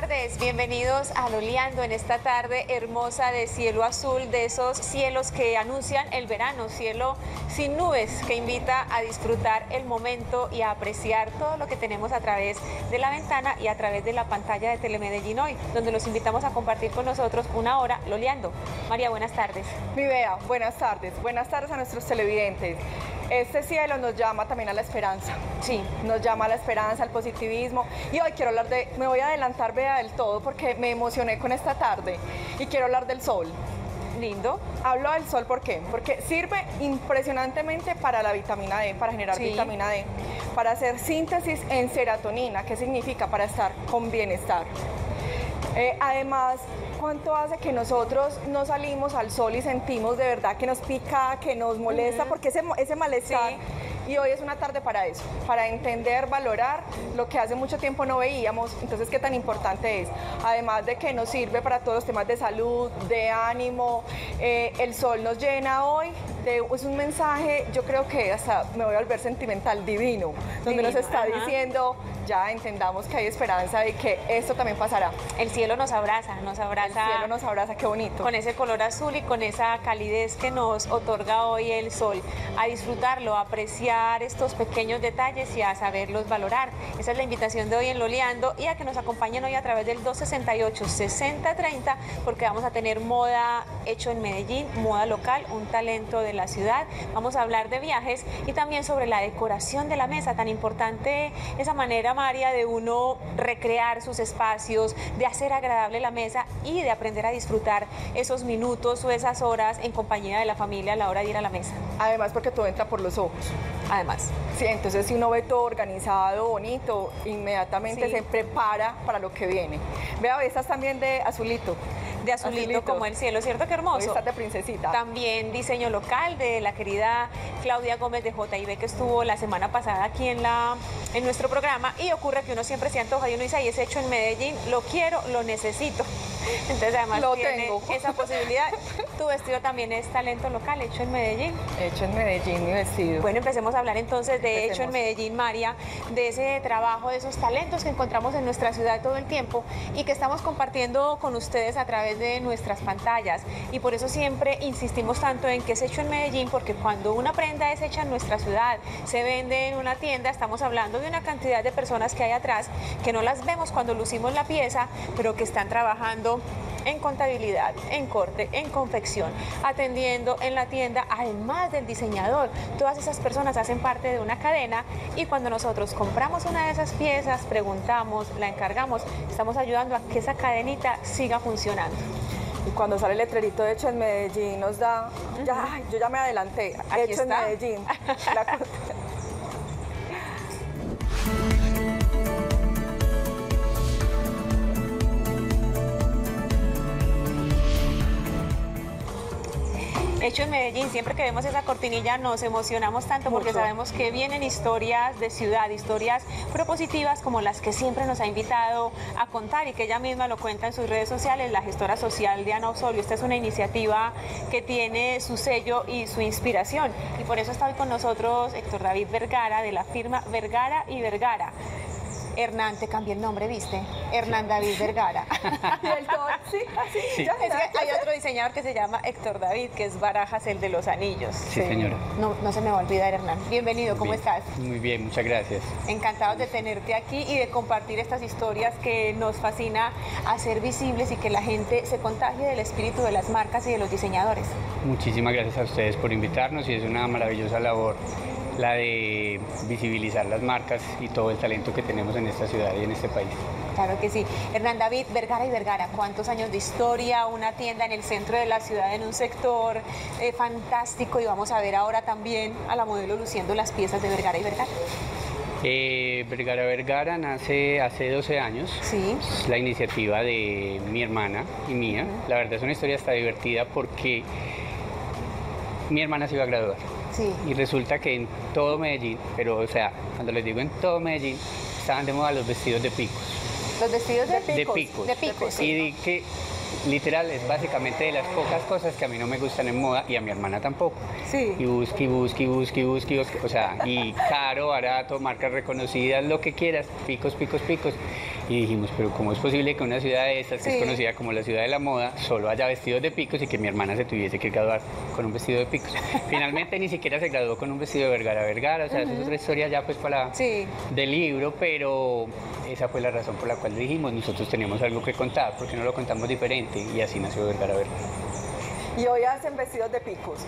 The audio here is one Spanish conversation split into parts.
Tardes. Bienvenidos a Loleando en esta tarde hermosa de cielo azul, de esos cielos que anuncian el verano, cielo sin nubes, que invita a disfrutar el momento y a apreciar todo lo que tenemos a través de la ventana y a través de la pantalla de Telemedellín hoy, donde los invitamos a compartir con nosotros una hora Loleando. María, buenas tardes. Mi Bea, buenas tardes. Buenas tardes a nuestros televidentes. Este cielo nos llama también a la esperanza. Sí. Nos llama a la esperanza, al positivismo. Y hoy quiero hablar de, me voy a adelantar, vea, del todo porque me emocioné con esta tarde. Y quiero hablar del sol. Lindo. Hablo del sol, ¿por qué? Porque sirve impresionantemente para la vitamina D, para generar Sí. vitamina D, para hacer síntesis en serotonina, ¿qué significa? Para estar con bienestar. Eh, además, ¿cuánto hace que nosotros no salimos al sol y sentimos de verdad que nos pica, que nos molesta? Porque ese, ese malestar... Sí. Y hoy es una tarde para eso, para entender, valorar lo que hace mucho tiempo no veíamos, entonces qué tan importante es. Además de que nos sirve para todos los temas de salud, de ánimo, eh, el sol nos llena hoy, de, es un mensaje, yo creo que hasta me voy a volver sentimental, divino, donde nos Divino, está ajá. diciendo, ya entendamos que hay esperanza y que esto también pasará. El cielo nos abraza, nos El abraza. cielo nos abraza, qué bonito. con ese color azul y con esa calidez que nos otorga hoy el sol. A disfrutarlo, a apreciar estos pequeños detalles y a saberlos valorar. Esa es la invitación de hoy en Loleando y a que nos acompañen hoy a través del 268-6030 porque vamos a tener moda hecho en Medellín, moda local, un talento de la ciudad. Vamos a hablar de viajes y también sobre la decoración de la mesa, tan importante esa manera, María, de uno recrear sus espacios, de hacer agradable la mesa y de aprender a disfrutar esos minutos o esas horas en compañía de la familia a la hora de ir a la mesa. Además porque todo entra por los ojos. Además, Sí, entonces si uno ve todo organizado, bonito, inmediatamente Sí. se prepara para lo que viene. Vea, estas también de azulito. de azulito, Azulito. como el cielo, ¿cierto? Qué Hoy hermoso. estás de princesita. También diseño local de la querida Claudia Gómez de JIB que estuvo la semana pasada aquí en, la, en nuestro programa y ocurre que uno siempre se antoja y uno dice, ahí es hecho en Medellín, lo quiero, lo necesito. Entonces además Lo tiene tengo. esa posibilidad. Tu vestido también es talento local, hecho en Medellín. Hecho en Medellín mi vestido. Bueno, empecemos a hablar entonces de hecho en Empecemos. Medellín, María, de ese trabajo, de esos talentos que encontramos en nuestra ciudad todo el tiempo y que estamos compartiendo con ustedes a través de nuestras pantallas. Y por eso siempre insistimos tanto en que es hecho en Medellín, porque cuando una prenda es hecha en nuestra ciudad, se vende en una tienda, estamos hablando de una cantidad de personas que hay atrás que no las vemos cuando lucimos la pieza, pero que están trabajando en contabilidad, en corte, en confección, atendiendo en la tienda, además del diseñador. Todas esas personas hacen parte de una cadena y cuando nosotros compramos una de esas piezas, preguntamos, la encargamos, estamos ayudando a que esa cadenita siga funcionando. Y cuando sale el letrerito de hecho en Medellín nos da, ya, yo ya me adelanté, Aquí hecho está. en Medellín. La Hecho en Medellín, siempre que vemos esa cortinilla nos emocionamos tanto porque sabemos que vienen historias de ciudad, historias propositivas como las que siempre nos ha invitado a contar y que ella misma lo cuenta en sus redes sociales, la gestora social Diana Osorio. Esta es una iniciativa que tiene su sello y su inspiración y por eso está hoy con nosotros Héctor David Vergara de la firma Vergara y Vergara. Hernán, te cambié el nombre, ¿viste? Hernán David Vergara. El sí, así, ya, Es que hay otro diseñador que se llama Héctor David, que es Barajas, el de los anillos. Sí, señora. No, no se me va a olvidar, Hernán. Bienvenido, ¿cómo Bien. estás? Muy bien, muchas gracias. Encantados de tenerte aquí y de compartir estas historias que nos fascina hacer visibles y que la gente se contagie del espíritu de las marcas y de los diseñadores. Muchísimas gracias a ustedes por invitarnos y es una maravillosa labor la de visibilizar las marcas y todo el talento que tenemos en esta ciudad y en este país. Claro que sí. Hernán David, Vergara y Vergara, ¿cuántos años de historia? Una tienda en el centro de la ciudad, en un sector eh, fantástico y vamos a ver ahora también a la modelo luciendo las piezas de Vergara y Vergara. Eh, Vergara Vergara nace hace 12 años. Sí. Es la iniciativa de mi hermana y mía. La verdad es una historia hasta divertida porque mi hermana se iba a graduar. Sí. Y resulta que en todo Medellín, pero o sea, cuando les digo en todo Medellín, estaban de moda los vestidos de picos. Los vestidos de, De picos. De picos. Y di que literal es básicamente de las pocas cosas que a mí no me gustan en moda y a mi hermana tampoco. Sí. Y busque, busque, busque, busque, busque, o sea, y caro, barato, marcas reconocidas, lo que quieras, picos, picos, picos. Y dijimos, pero ¿cómo es posible que una ciudad de estas, que es conocida como la ciudad de la moda, solo haya vestidos de picos y que mi hermana se tuviese que graduar con un vestido de picos? Finalmente ni siquiera se graduó con un vestido de Vergara Vergara, o sea, es otra historia ya pues para del libro, pero esa fue la razón por la cual dijimos, nosotros teníamos algo que contar, porque no lo contamos diferente y así nació Vergara Vergara. Y hoy hacen vestidos de picos.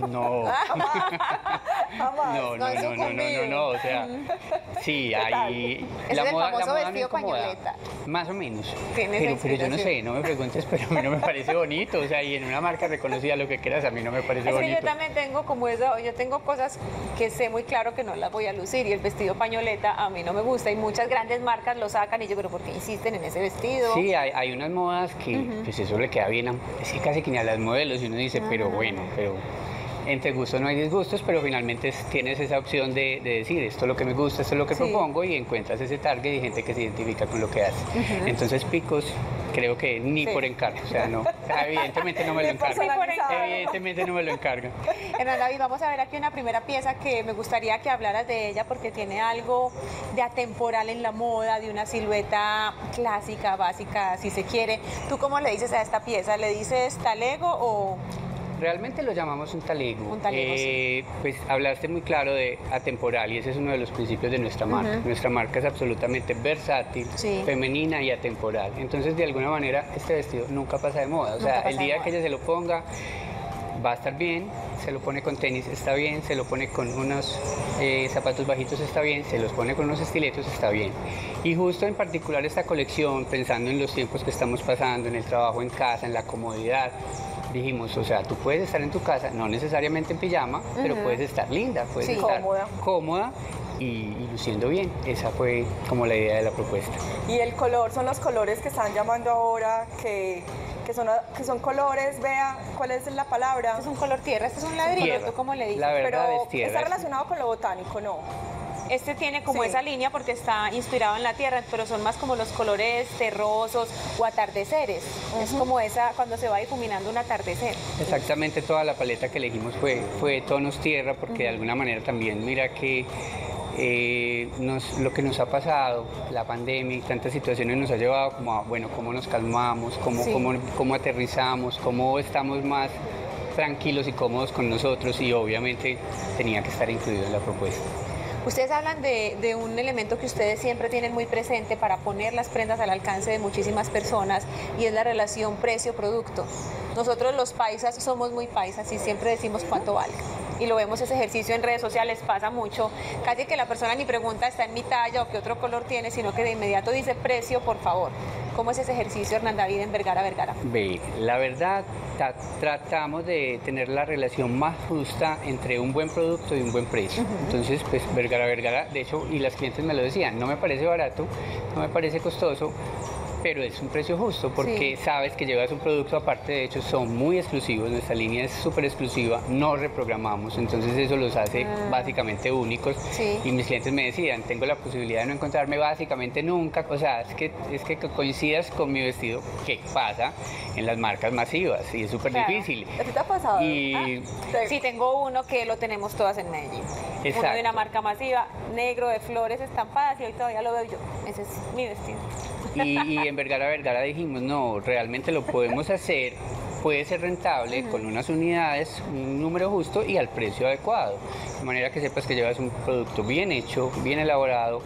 No. no, no, no, no, no, no, no, o sea, sí, hay... Es la el moda, famoso vestido pañoleta. Más o menos. Pero, pero yo no sé, no me preguntes, pero a mí no me parece bonito, o sea, y en una marca reconocida lo que quieras, a mí no me parece es bonito. Que yo también tengo como eso, yo tengo cosas que sé muy claro que no las voy a lucir y el vestido pañoleta a mí no me gusta y muchas grandes marcas lo sacan y yo, pero ¿por qué insisten en ese vestido? Sí, hay, hay unas modas que pues eso le queda bien, es que casi que ni a las modelos y uno dice, pero bueno, pero entre gustos no hay disgustos, pero finalmente tienes esa opción de, decir esto es lo que me gusta, esto es lo que propongo y encuentras ese target y gente que se identifica con lo que hace. Entonces picos creo que ni por encargo, o sea, no, evidentemente no me lo encargo. Evidentemente no me lo encargo. Hernán David, vamos a ver aquí una primera pieza que me gustaría que hablaras de ella porque tiene algo de atemporal en la moda, de una silueta clásica, básica, si se quiere. ¿Tú cómo le dices a esta pieza? ¿Le dices talego o...? Realmente lo llamamos un talego. Eh, pues hablaste muy claro de atemporal y ese es uno de los principios de nuestra marca. Nuestra marca es absolutamente versátil, femenina y atemporal. Entonces, de alguna manera, este vestido nunca pasa de moda. O sea, el día que ella se lo ponga, va a estar bien, se lo pone con tenis, está bien, se lo pone con unos eh, zapatos bajitos, está bien, se los pone con unos estiletos, está bien. Y justo en particular esta colección, pensando en los tiempos que estamos pasando, en el trabajo en casa, en la comodidad, dijimos, o sea, tú puedes estar en tu casa, no necesariamente en pijama, pero puedes estar linda, puedes estar cómoda, cómoda y, luciendo bien. Esa fue como la idea de la propuesta. Y el color son los colores que están llamando ahora, que, que, son, que son colores, vea, ¿cuál es la palabra? Este es un color tierra, este es un ladrillo, ¿tú cómo le dices? La verdad pero es tierra. está relacionado con lo botánico, ¿no? Este tiene como esa línea porque está inspirado en la tierra, pero son más como los colores terrosos o atardeceres. Es como esa cuando se va difuminando un atardecer. Exactamente, toda la paleta que elegimos fue, fue tonos tierra porque de alguna manera también mira que eh, lo que nos ha pasado, la pandemia y tantas situaciones nos ha llevado como a, bueno, cómo nos calmamos, cómo, cómo, cómo aterrizamos, cómo estamos más tranquilos y cómodos con nosotros y obviamente tenía que estar incluido en la propuesta. Ustedes hablan de, un elemento que ustedes siempre tienen muy presente para poner las prendas al alcance de muchísimas personas y es la relación precio-producto. Nosotros los paisas somos muy paisas y siempre decimos cuánto vale. Y lo vemos ese ejercicio en redes sociales, pasa mucho. Casi que la persona ni pregunta está en mi talla o qué otro color tiene, sino que de inmediato dice precio, por favor. ¿Cómo es ese ejercicio, Hernán David, en Vergara Vergara? Ve, la verdad, tratamos de tener la relación más justa entre un buen producto y un buen precio. Entonces, pues Vergara Vergara, de hecho, y las clientes me lo decían, no me parece barato, no me parece costoso, pero es un precio justo porque sabes que llevas un producto aparte, de hecho son muy exclusivos, nuestra línea es súper exclusiva, no reprogramamos, entonces eso los hace ah. básicamente únicos y mis clientes me decían, tengo la posibilidad de no encontrarme básicamente nunca, o sea, es que, es que coincidas con mi vestido, ¿qué pasa en las marcas masivas? Y es súper difícil. te ha pasado? Y... Ah, sí, tengo uno que lo tenemos todas en Medellín. Uno de una marca masiva, negro de flores estampadas y hoy todavía lo veo yo. Ese es mi vestido. Y, en Vergara Vergara dijimos, no, realmente lo podemos hacer, puede ser rentable con unas unidades, un número justo y al precio adecuado. De manera que sepas que llevas un producto bien hecho, bien elaborado,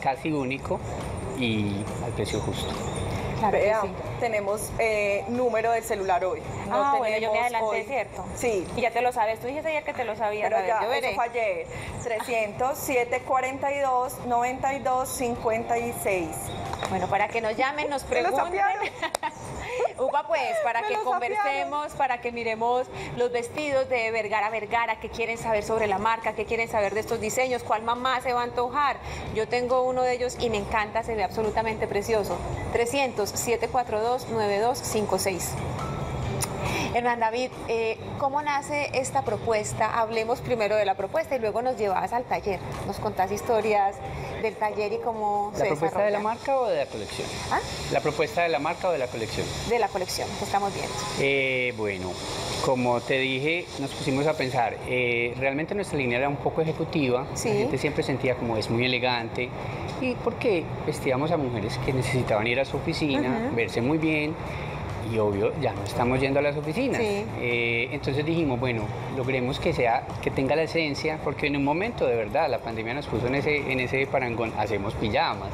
casi único y al precio justo. Claro tenemos eh, número del celular hoy. No ah, bueno, yo me adelanté, ¿cierto? Sí. Y ya te lo sabes. Tú dijiste ayer que te lo sabías. Pero ya, yo eso fue ayer. 300 742 92 56. Bueno, para que nos llamen, nos pregunten. Upa, pues, para que conversemos, para que miremos los vestidos de Vergara Vergara, que quieren saber sobre la marca, que quieren saber de estos diseños, cuál mamá se va a antojar. Yo tengo uno de ellos y me encanta, se ve absolutamente precioso. 300 742 9256. Hernán David, eh, ¿cómo nace esta propuesta? Hablemos primero de la propuesta y luego nos llevas al taller. Nos contás historias del taller y cómo ¿La propuesta de la marca o de la colección? ¿Ah? ¿La propuesta de la marca o de la colección? De la colección, que estamos viendo. Eh, bueno, como te dije, nos pusimos a pensar, eh, realmente nuestra línea era un poco ejecutiva, la gente siempre sentía como es muy elegante, y porque vestíamos a mujeres que necesitaban ir a su oficina, verse muy bien, y obvio ya no estamos yendo a las oficinas. Eh, entonces dijimos, bueno, logremos que sea, que tenga la esencia, porque en un momento de verdad la pandemia nos puso en ese, en ese parangón, hacemos pijamas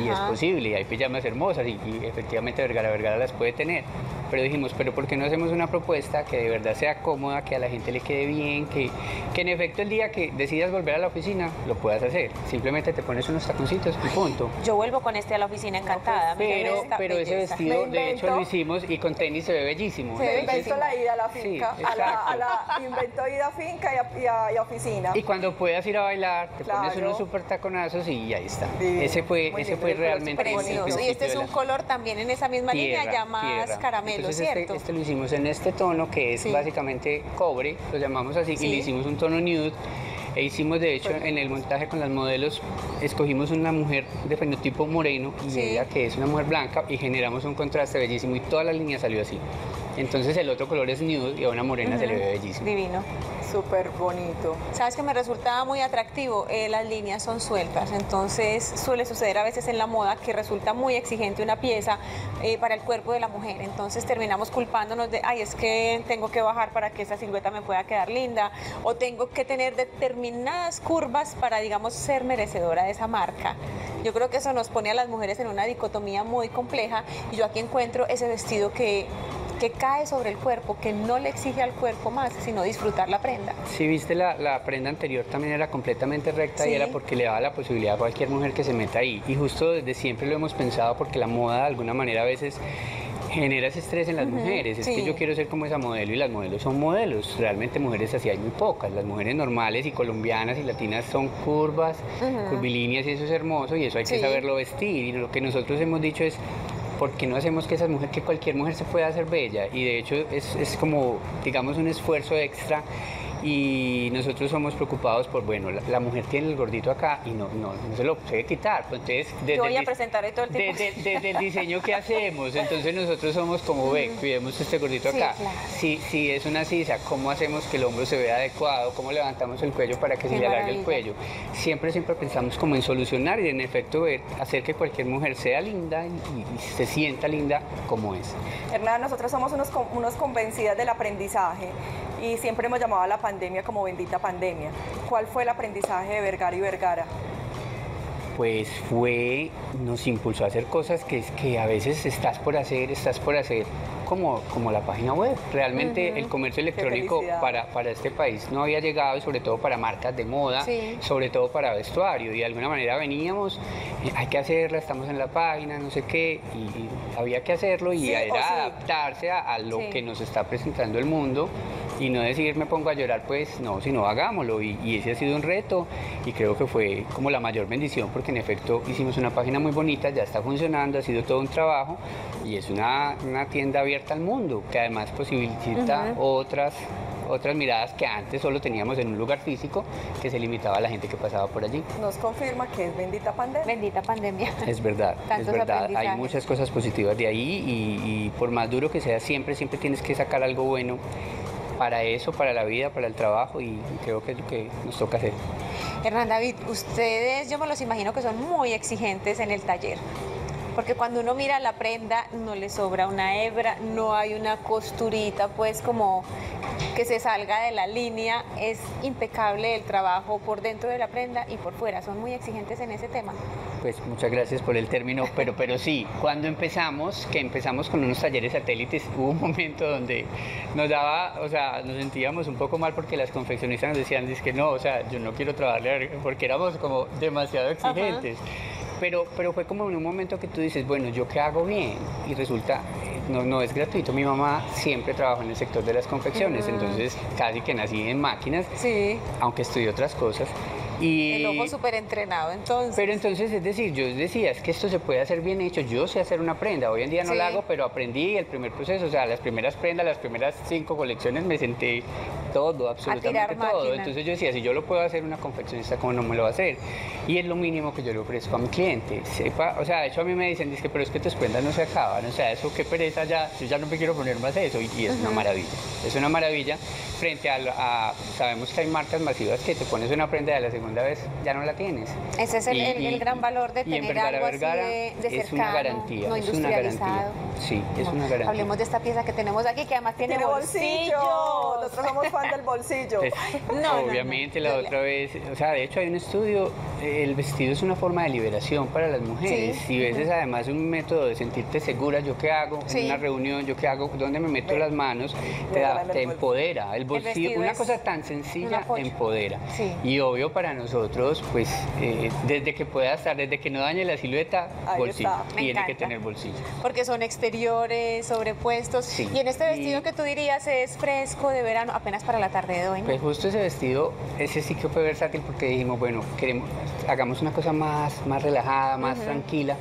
y es posible, y hay pijamas hermosas y, y efectivamente Vergara Vergara las puede tener pero dijimos, pero ¿por qué no hacemos una propuesta que de verdad sea cómoda, que a la gente le quede bien, que, que en efecto el día que decidas volver a la oficina lo puedas hacer? Simplemente te pones unos taconcitos y punto. Yo vuelvo con este a la oficina encantada. pero pero ese vestido, de hecho, lo hicimos y con tenis se ve bellísimo. Se inventó la ida a la finca, a, la, inventó ida a finca y a, oficina. Y cuando puedas ir a bailar, te pones unos super taconazos y ahí está. ese fue, ese fue realmente precioso. Y este es un color también en esa misma línea, ya más caramelo. Entonces este, este, lo hicimos en este tono que es básicamente cobre, lo llamamos así, y le hicimos un tono nude. E hicimos, de hecho, en el montaje con las modelos, escogimos una mujer de fenotipo moreno y ella que es una mujer blanca y generamos un contraste bellísimo y toda la línea salió así. Entonces el otro color es nude y a una morena se le ve bellísimo. Divino. Súper bonito. Sabes que me resultaba muy atractivo, eh, las líneas son sueltas, entonces suele suceder a veces en la moda que resulta muy exigente una pieza eh, para el cuerpo de la mujer, entonces terminamos culpándonos de, ay, es que tengo que bajar para que esa silueta me pueda quedar linda, o tengo que tener determinadas curvas para, digamos, ser merecedora de esa marca. Yo creo que eso nos pone a las mujeres en una dicotomía muy compleja y yo aquí encuentro ese vestido que que cae sobre el cuerpo, que no le exige al cuerpo más, sino disfrutar la prenda. Si viste la, prenda anterior también era completamente recta y era porque le daba la posibilidad a cualquier mujer que se meta ahí. Y justo desde siempre lo hemos pensado porque la moda de alguna manera a veces genera ese estrés en las mujeres. Es que yo quiero ser como esa modelo y las modelos son modelos. Realmente mujeres así hay muy pocas. Las mujeres normales y colombianas y latinas son curvas, curvilíneas y eso es hermoso y eso hay que saberlo vestir. Y lo que nosotros hemos dicho es ¿por qué no hacemos que esa mujer, que cualquier mujer se pueda hacer bella? Y de hecho es, es como, digamos, un esfuerzo extra y nosotros somos preocupados por, bueno, la, mujer tiene el gordito acá y no, no, no se lo puede quitar. Entonces, desde, voy a presentar todo el Desde, el diseño que hacemos, entonces nosotros somos como, ve, cuidemos este gordito acá. Si, si es una sisa, ¿cómo hacemos que el hombro se vea adecuado? ¿Cómo levantamos el cuello para que se le alargue el cuello? Siempre, siempre pensamos como en solucionar y en efecto ver, hacer que cualquier mujer sea linda y, se sienta linda como es. Hernán, nosotros somos unos, unos convencidas del aprendizaje y siempre hemos llamado a la pandemia como bendita pandemia. ¿Cuál fue el aprendizaje de Vergara y Vergara? Pues fue, nos impulsó a hacer cosas que, que a veces estás por hacer, estás por hacer, como, como la página web. Realmente el comercio electrónico para, para este país no había llegado y sobre todo para marcas de moda, sobre todo para vestuario. Y de alguna manera veníamos, eh, hay que hacerla, estamos en la página, no sé qué, y, había que hacerlo y era adaptarse a, lo que nos está presentando el mundo y no decir me pongo a llorar, pues no, sino hagámoslo. Y, ese ha sido un reto y creo que fue como la mayor bendición porque en efecto hicimos una página muy bonita, ya está funcionando, ha sido todo un trabajo y es una, tienda abierta al mundo que además posibilita otras otras miradas que antes solo teníamos en un lugar físico que se limitaba a la gente que pasaba por allí. Nos confirma que es bendita pandemia. Bendita pandemia. Es verdad, es verdad. Hay muchas cosas positivas de ahí y, y, por más duro que sea, siempre, siempre tienes que sacar algo bueno para eso, para la vida, para el trabajo y creo que es lo que nos toca hacer. Hernán David, ustedes yo me los imagino que son muy exigentes en el taller porque cuando uno mira la prenda no le sobra una hebra, no hay una costurita pues como que se salga de la línea, es impecable el trabajo por dentro de la prenda y por fuera, son muy exigentes en ese tema. Pues muchas gracias por el término, pero, pero sí, cuando empezamos, que empezamos con unos talleres satélites, hubo un momento donde nos daba, o sea, nos sentíamos un poco mal porque las confeccionistas nos decían, que no, o sea, yo no quiero trabajar porque éramos como demasiado exigentes pero, pero fue como en un momento que tú dices, bueno, ¿yo qué hago bien? Y resulta, eh, no, no es gratuito. Mi mamá siempre trabajó en el sector de las confecciones, entonces casi que nací en máquinas, sí. aunque estudié otras cosas. Y, el ojo súper entrenado, entonces. Pero entonces, es decir, yo decía, es que esto se puede hacer bien hecho, yo sé hacer una prenda, hoy en día no la hago, pero aprendí el primer proceso, o sea, las primeras prendas, las primeras cinco colecciones me senté todo, absolutamente todo. Entonces yo decía, si yo lo puedo hacer una confeccionista, ¿cómo no me lo va a hacer? Y es lo mínimo que yo le ofrezco a mi cliente. Sepa, o sea, de hecho a mí me dicen, dice, pero es que tus prendas no se acaban, o sea, eso qué pereza ya, yo ya no me quiero poner más eso, y, es una maravilla. Es una maravilla frente a, sabemos que hay marcas masivas que te pones una prenda de la segunda vez, ya no la tienes. Ese es el, gran valor de tener algo así de, es una garantía, es una garantía. Sí, es una garantía. Hablemos de esta pieza que tenemos aquí, que además tiene, bolsillo. Nosotros somos fan del bolsillo. no, obviamente la otra vez, o sea, de hecho hay un estudio, el vestido es una forma de liberación para las mujeres y a veces además es un método de sentirte segura, yo qué hago en una reunión, yo qué hago, dónde me meto las manos, te, te empodera. El bolsillo, una cosa tan sencilla empodera. Y obvio para nosotros, pues eh, desde que pueda estar, desde que no dañe la silueta, bolsillo. Tiene que tener bolsillo. Porque son exteriores, sobrepuestos. Y en este vestido que tú dirías es fresco de verano, apenas para la tarde de hoy. Pues justo ese vestido, ese sí que fue versátil porque dijimos, bueno, queremos, hagamos una cosa más, más relajada, más tranquila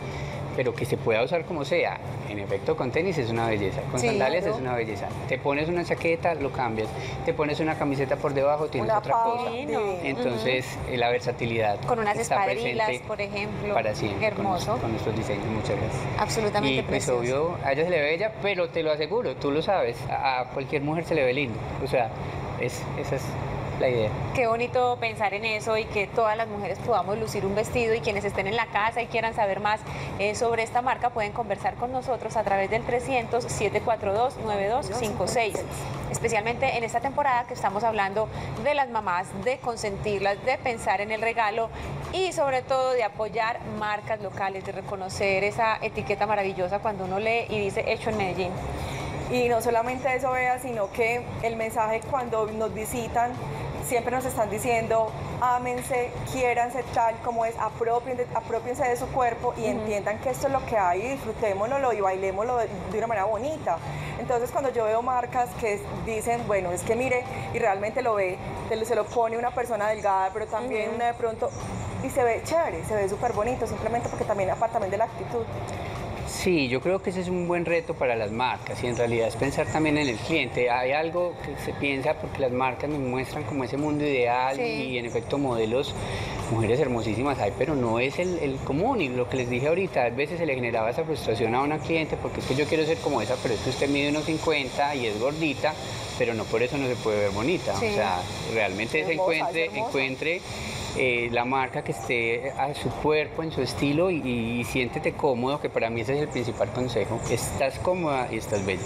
pero que se pueda usar como sea. En efecto, con tenis es una belleza, con sandalias es una belleza. Te pones una chaqueta, lo cambias. Te pones una camiseta por debajo, tienes otra cosa. Entonces, eh, la versatilidad. Con unas espadrillas, por ejemplo. Para siempre. Hermoso. Con, nuestros diseños, muchas gracias. Absolutamente y, pues, obvio, a ella se le ve bella, pero te lo aseguro, tú lo sabes, a, cualquier mujer se le ve lindo. O sea, es, esa es la idea. Qué bonito pensar en eso y que todas las mujeres podamos lucir un vestido y quienes estén en la casa y quieran saber más eh, sobre esta marca pueden conversar con nosotros a través del 300-742-9256. Especialmente en esta temporada que estamos hablando de las mamás, de consentirlas, de pensar en el regalo y sobre todo de apoyar marcas locales, de reconocer esa etiqueta maravillosa cuando uno lee y dice hecho en Medellín. Y no solamente eso, vea, sino que el mensaje cuando nos visitan siempre nos están diciendo, ámense, quiéranse tal como es, apropiense, de su cuerpo y entiendan que esto es lo que hay, disfrutémoslo y bailémoslo de, una manera bonita. Entonces cuando yo veo marcas que dicen, bueno, es que mire, y realmente lo ve, se lo pone una persona delgada, pero también una de pronto, y se ve chévere, se ve súper bonito, simplemente porque también, aparte también de la actitud. Sí, yo creo que ese es un buen reto para las marcas y en realidad es pensar también en el cliente. Hay algo que se piensa porque las marcas nos muestran como ese mundo ideal y en efecto modelos, mujeres hermosísimas hay, pero no es el, común y lo que les dije ahorita, a veces se le generaba esa frustración a una cliente porque es que yo quiero ser como esa, pero es que usted mide unos 50 y es gordita, pero no por eso no se puede ver bonita. O sea, realmente se encuentre, encuentre eh, la marca que esté a su cuerpo, en su estilo y, siéntete cómodo, que para mí ese es el principal consejo. Estás cómoda y estás bella.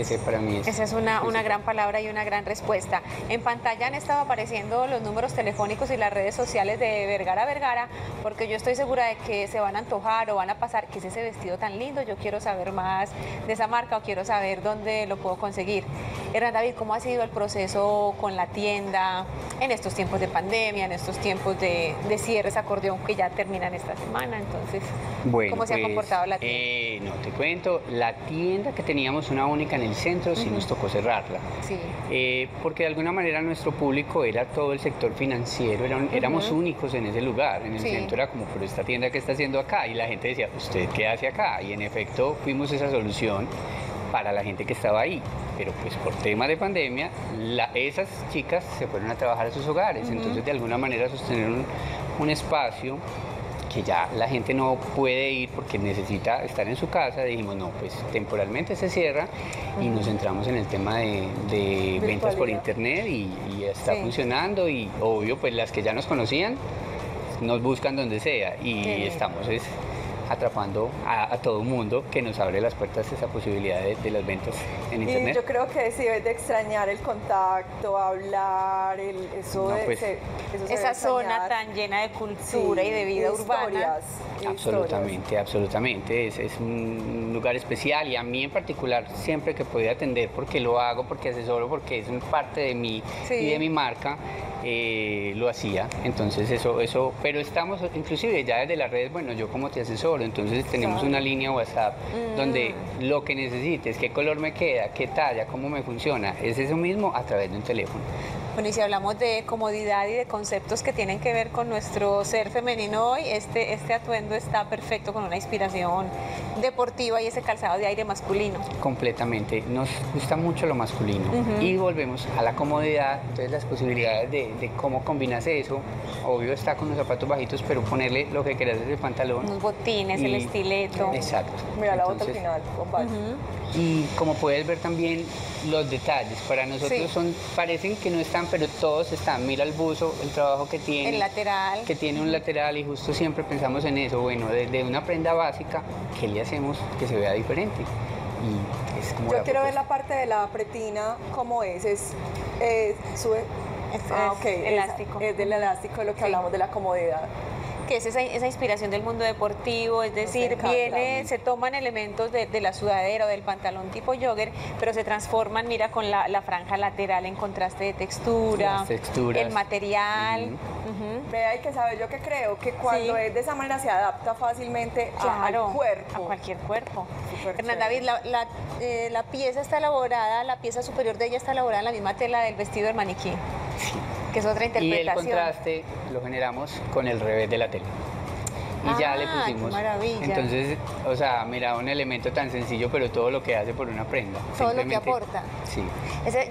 Ese para mí es. Esa es una, una gran palabra y una gran respuesta. En pantalla han estado apareciendo los números telefónicos y las redes sociales de Vergara Vergara, porque yo estoy segura de que se van a antojar o van a pasar, ¿qué es ese vestido tan lindo? Yo quiero saber más de esa marca o quiero saber dónde lo puedo conseguir. Hernán David, ¿cómo ha sido el proceso con la tienda en estos tiempos de pandemia, en estos tiempos de, de cierres acordeón que ya terminan esta semana? Entonces, ¿cómo se ha pues, comportado la tienda? Eh, no, te cuento, la tienda que teníamos una única en el centro, sí nos tocó cerrarla. Eh, porque de alguna manera nuestro público era todo el sector financiero, éramos únicos en ese lugar. En el centro era como, por esta tienda que está haciendo acá. Y la gente decía, ¿usted qué hace acá? Y en efecto fuimos esa solución para la gente que estaba ahí. Pero pues por tema de pandemia, esas chicas se fueron a trabajar a sus hogares. Entonces de alguna manera sostener un espacio que ya la gente no puede ir porque necesita estar en su casa, dijimos, no, pues temporalmente se cierra y nos centramos en el tema de, ventas por internet y, está funcionando y obvio, pues las que ya nos conocían nos buscan donde sea y estamos es, atrapando a, todo el mundo que nos abre las puertas esa posibilidad de, las ventas en Internet. Y yo creo que sí debes de extrañar el contacto, hablar, el, eso, pues, esa zona tan llena de cultura y de vida urbana. Absolutamente, absolutamente. Es, es, un lugar especial y a mí en particular siempre que podía atender, porque lo hago, porque asesoro, porque es parte de mí y de mi marca, eh, lo hacía. Entonces eso, eso, pero estamos inclusive ya desde las redes, bueno, yo como te asesoro, entonces tenemos una línea WhatsApp donde mm. lo que necesites, qué color me queda, qué talla, cómo me funciona, es eso mismo a través de un teléfono. Bueno, y si hablamos de comodidad y de conceptos que tienen que ver con nuestro ser femenino hoy, este, este atuendo está perfecto con una inspiración deportiva y ese calzado de aire masculino. Completamente. Nos gusta mucho lo masculino. Y volvemos a la comodidad, entonces las posibilidades de, cómo combinas eso. Obvio está con los zapatos bajitos, pero ponerle lo que quieras desde el pantalón. Los botines, el estileto. Exacto. Mira la bota al final, Y como puedes ver también los detalles, para nosotros son, parecen que no están, pero todos están. Mira el buzo, el trabajo que tiene. El lateral. Que tiene un lateral y justo siempre pensamos en eso. Bueno, desde una prenda básica, ¿qué le hacemos que se vea diferente? Y es como Yo quiero ver la parte de la pretina, ¿cómo es? Es, eh, sube. Es, ah, elástico. Es, del elástico, lo que hablamos de la comodidad que es esa, inspiración del mundo deportivo, es decir, viene, se toman elementos de, la sudadera o del pantalón tipo jogger, pero se transforman, mira, con la, franja lateral en contraste de textura, el material. Vea, hay que saber, yo que creo que cuando es de esa manera se adapta fácilmente al cuerpo. A cualquier cuerpo. Hernán David, eh, la, pieza está elaborada, la pieza superior de ella está elaborada en la misma tela del vestido del maniquí. Sí que es otra interpretación. Y el contraste lo generamos con el revés de la tela. Y ya le ah, pusimos. Maravilla. Entonces, o sea, mira, un elemento tan sencillo, pero todo lo que hace por una prenda. Todo lo que aporta. Sí.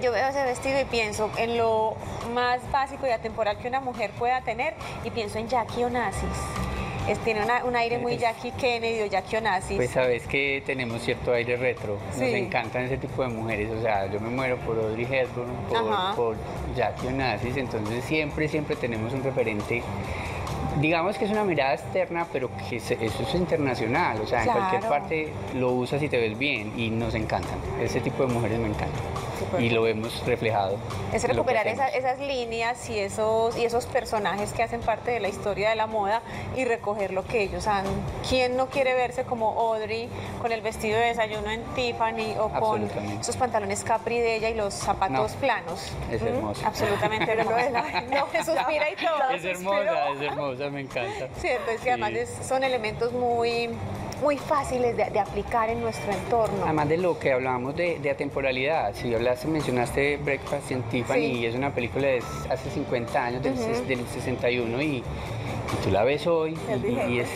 yo veo ese vestido y pienso en lo más básico y atemporal que una mujer pueda tener y pienso en Jackie Onassis tiene un aire muy Jackie Kennedy o Jackie Onassis. Pues sabes que tenemos cierto aire retro. Nos encantan ese tipo de mujeres. O sea, yo me muero por Audrey Hepburn, por, Jackie Onassis. Entonces siempre, siempre tenemos un referente digamos que es una mirada externa, pero que eso es internacional, o sea, en cualquier parte lo usas y te ves bien y nos encantan. Ese tipo de mujeres me encantan y lo hemos reflejado. Es recuperar esas líneas y esos, y esos personajes que hacen parte de la historia de la moda y recoger lo que ellos han. ¿Quién no quiere verse como Audrey con el vestido de desayuno en Tiffany o con esos pantalones capri de ella y los zapatos planos? Es hermoso. Absolutamente, no, no, suspira y todo. Es hermosa, es hermosa, me encanta. Cierto, es que además son elementos muy muy fáciles de, aplicar en nuestro entorno. Además de lo que hablábamos de, de atemporalidad, si hablaste, mencionaste Breakfast in Tiffany y es una película de hace 50 años, del, del 61 y y tú la ves hoy y, es,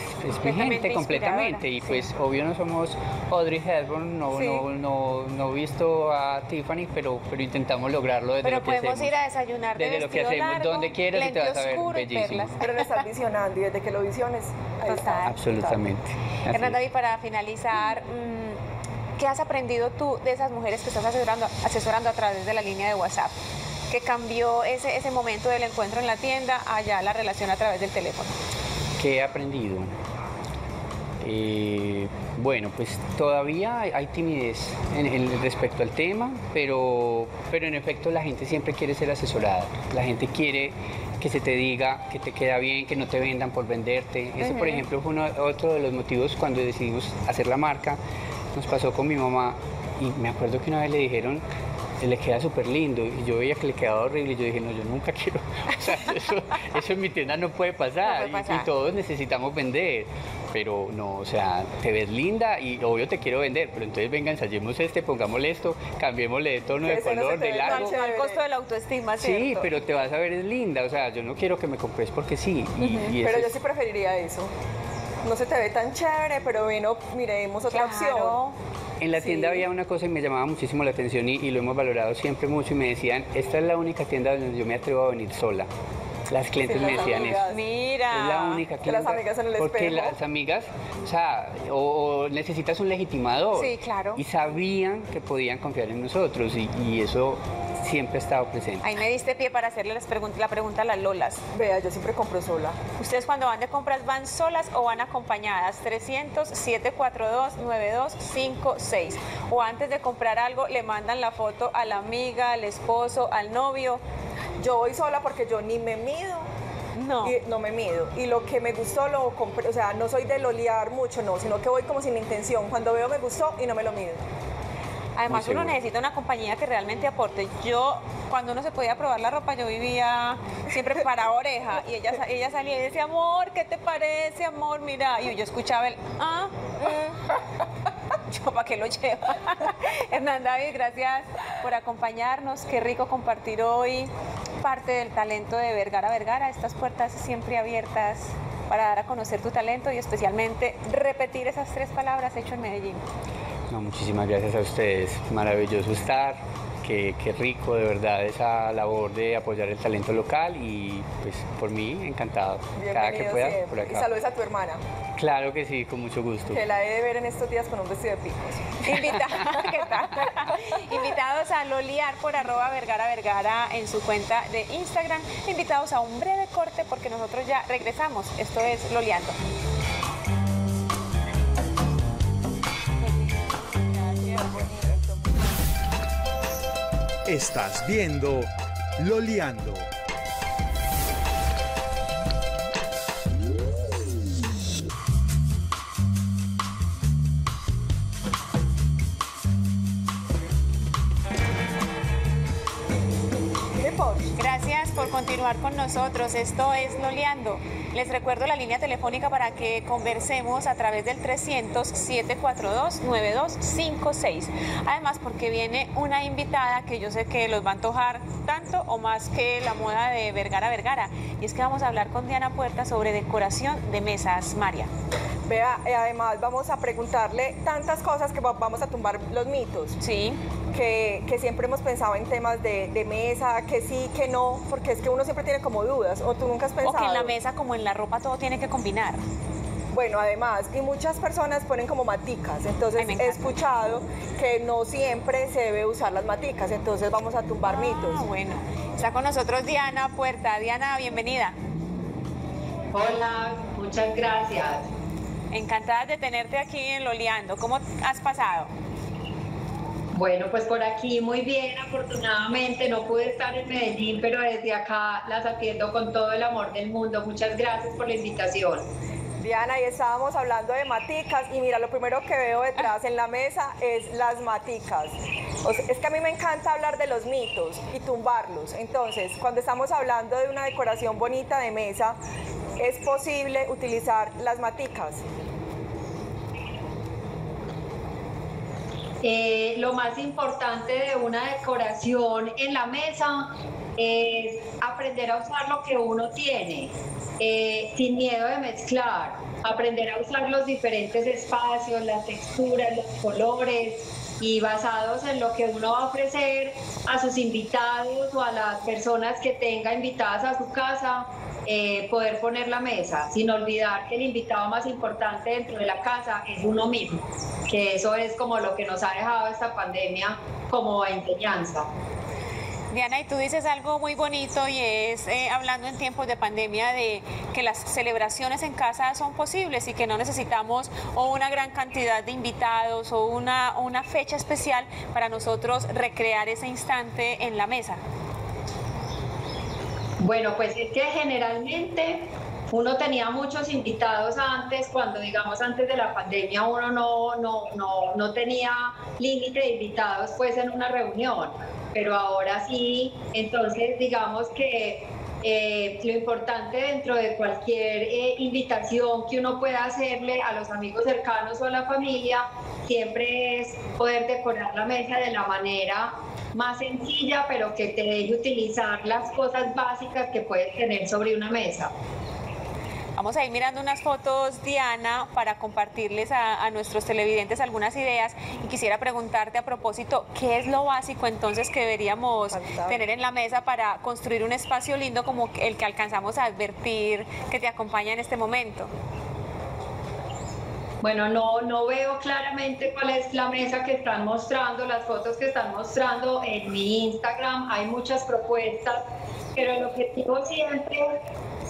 vigente completamente. Y pues obvio no somos Audrey Hepburn, no, no, no, visto a Tiffany, pero, pero intentamos lograrlo desde pero lo que hacemos. podemos ir a desayunar Desde lo que hacemos, donde quieras y te vas a ver bellísimo. Pero lo estás visionando y desde que lo visiones, ahí está. Absolutamente. Hernán David, para finalizar... Mm, ¿Qué has aprendido tú de esas mujeres que estás asesorando, asesorando a través de la línea de WhatsApp? Que cambió ese, ese momento del encuentro en la tienda allá la relación a través del teléfono? ¿Qué he aprendido? Eh, bueno, pues todavía hay, timidez en, respecto al tema, pero, pero en efecto la gente siempre quiere ser asesorada. La gente quiere que se te diga que te queda bien, que no te vendan por venderte. Ese, por ejemplo, fue uno, otro de los motivos cuando decidimos hacer la marca. Nos pasó con mi mamá y me acuerdo que una vez le dijeron, le queda súper lindo. Y yo veía que le quedaba horrible y yo dije, no, yo nunca quiero. O sea, eso, en mi tienda no puede pasar. Y, todos necesitamos vender. Pero no, o sea, te ves linda y obvio te quiero vender. Pero entonces venga, ensayemos este, pongámosle esto, cambiémosle de tono, de color, de largo. Al costo de la autoestima, Sí, pero te vas a ver es linda. O sea, yo no quiero que me compres porque sí. pero yo sí preferiría eso no se te ve tan chévere, pero bueno, miremos otra opción. En la tienda había una cosa que me llamaba muchísimo la atención y, lo hemos valorado siempre mucho y me decían, esta es la única tienda donde yo me atrevo a venir sola. Las clientes me decían eso. Mira. Es la única que las amigas en el Porque las amigas, o sea, o, necesitas un legitimador. Sí, claro. Y sabían que podían confiar en nosotros y eso siempre ha estado presente. Ahí me diste pie para hacerle las la pregunta a las Lolas. Vea, yo siempre compro sola. ¿Ustedes cuando van de compras van solas o van acompañadas? 300-742-9256. O antes de comprar algo le mandan la foto a la amiga, al esposo, al novio. Yo voy sola porque yo ni me mido. No. no me mido. Y lo que me gustó lo compré. O sea, no soy de lolear mucho, no, sino que voy como sin intención. Cuando veo me gustó y no me lo mido. Además, uno necesita una compañía que realmente aporte. Yo, cuando uno se podía probar la ropa, yo vivía siempre para oreja y ella, ella salía y decía, amor, ¿qué te parece, amor? Mira, y yo escuchaba el, ah, mm". yo, ¿para qué lo lleva? Hernán David, gracias por acompañarnos. Qué rico compartir hoy parte del talento de Vergara Vergara, estas puertas siempre abiertas para dar a conocer tu talento y especialmente repetir esas tres palabras hecho en Medellín. No, muchísimas gracias a ustedes, maravilloso estar, qué, rico de verdad esa labor de apoyar el talento local y pues por mí encantado, cada que pueda por acá. Y saludos a tu hermana. Claro que sí, con mucho gusto. Que la he de ver en estos días con un vestido de picos. Invitados a loliar por arroba Vergara Vergara en su cuenta de Instagram. Invitados a un breve corte porque nosotros ya regresamos. Esto es Loliando. Estás viendo Loliando. Continuar con nosotros. Esto es Loleando. Les recuerdo la línea telefónica para que conversemos a través del 300-742-9256. Además, porque viene una invitada que yo sé que los va a antojar tanto o más que la moda de Vergara Vergara. Y es que vamos a hablar con Diana Puerta sobre decoración de mesas, María. Vea, eh, además vamos a preguntarle tantas cosas que vamos a tumbar los mitos. Sí. Que, siempre hemos pensado en temas de, mesa, que sí, que no, porque es que uno siempre tiene como dudas, o tú nunca has pensado. O que en la mesa, como en la ropa, todo tiene que combinar. Bueno, además, y muchas personas ponen como maticas, entonces he escuchado que no siempre se debe usar las maticas, entonces vamos a tumbar ah, mitos. bueno. Está con nosotros Diana Puerta. Diana, bienvenida. Hola, muchas gracias. Encantada de tenerte aquí en Loleando. ¿Cómo has pasado? Bueno, pues por aquí muy bien, afortunadamente no pude estar en Medellín, pero desde acá las atiendo con todo el amor del mundo. Muchas gracias por la invitación. Diana, y estábamos hablando de maticas y mira, lo primero que veo detrás en la mesa es las maticas. es que a mí me encanta hablar de los mitos y tumbarlos. Entonces, cuando estamos hablando de una decoración bonita de mesa, es posible utilizar las maticas. Eh, lo más importante de una decoración en la mesa es aprender a usar lo que uno tiene, eh, sin miedo de mezclar, aprender a usar los diferentes espacios, las texturas, los colores y basados en lo que uno va a ofrecer a sus invitados o a las personas que tenga invitadas a su casa, eh, poder poner la mesa, sin olvidar que el invitado más importante dentro de la casa es uno mismo, que eso es como lo que nos ha dejado esta pandemia como enseñanza. Diana, y tú dices algo muy bonito y es eh, hablando en tiempos de pandemia de que las celebraciones en casa son posibles y que no necesitamos o una gran cantidad de invitados o una, una fecha especial para nosotros recrear ese instante en la mesa. Bueno, pues es que generalmente uno tenía muchos invitados antes, cuando digamos antes de la pandemia uno no, no, no, no tenía límite de invitados pues en una reunión, pero ahora sí, entonces digamos que eh, lo importante dentro de cualquier eh, invitación que uno pueda hacerle a los amigos cercanos o a la familia, siempre es poder decorar la mesa de la manera más sencilla, pero que te deje utilizar las cosas básicas que puedes tener sobre una mesa. Vamos a ir mirando unas fotos, Diana, para compartirles a, nuestros televidentes algunas ideas. Y quisiera preguntarte a propósito, ¿qué es lo básico entonces que deberíamos tener en la mesa para construir un espacio lindo como el que alcanzamos a advertir que te acompaña en este momento? Bueno, no, no veo claramente cuál es la mesa que están mostrando, las fotos que están mostrando en mi Instagram. Hay muchas propuestas, pero el objetivo siempre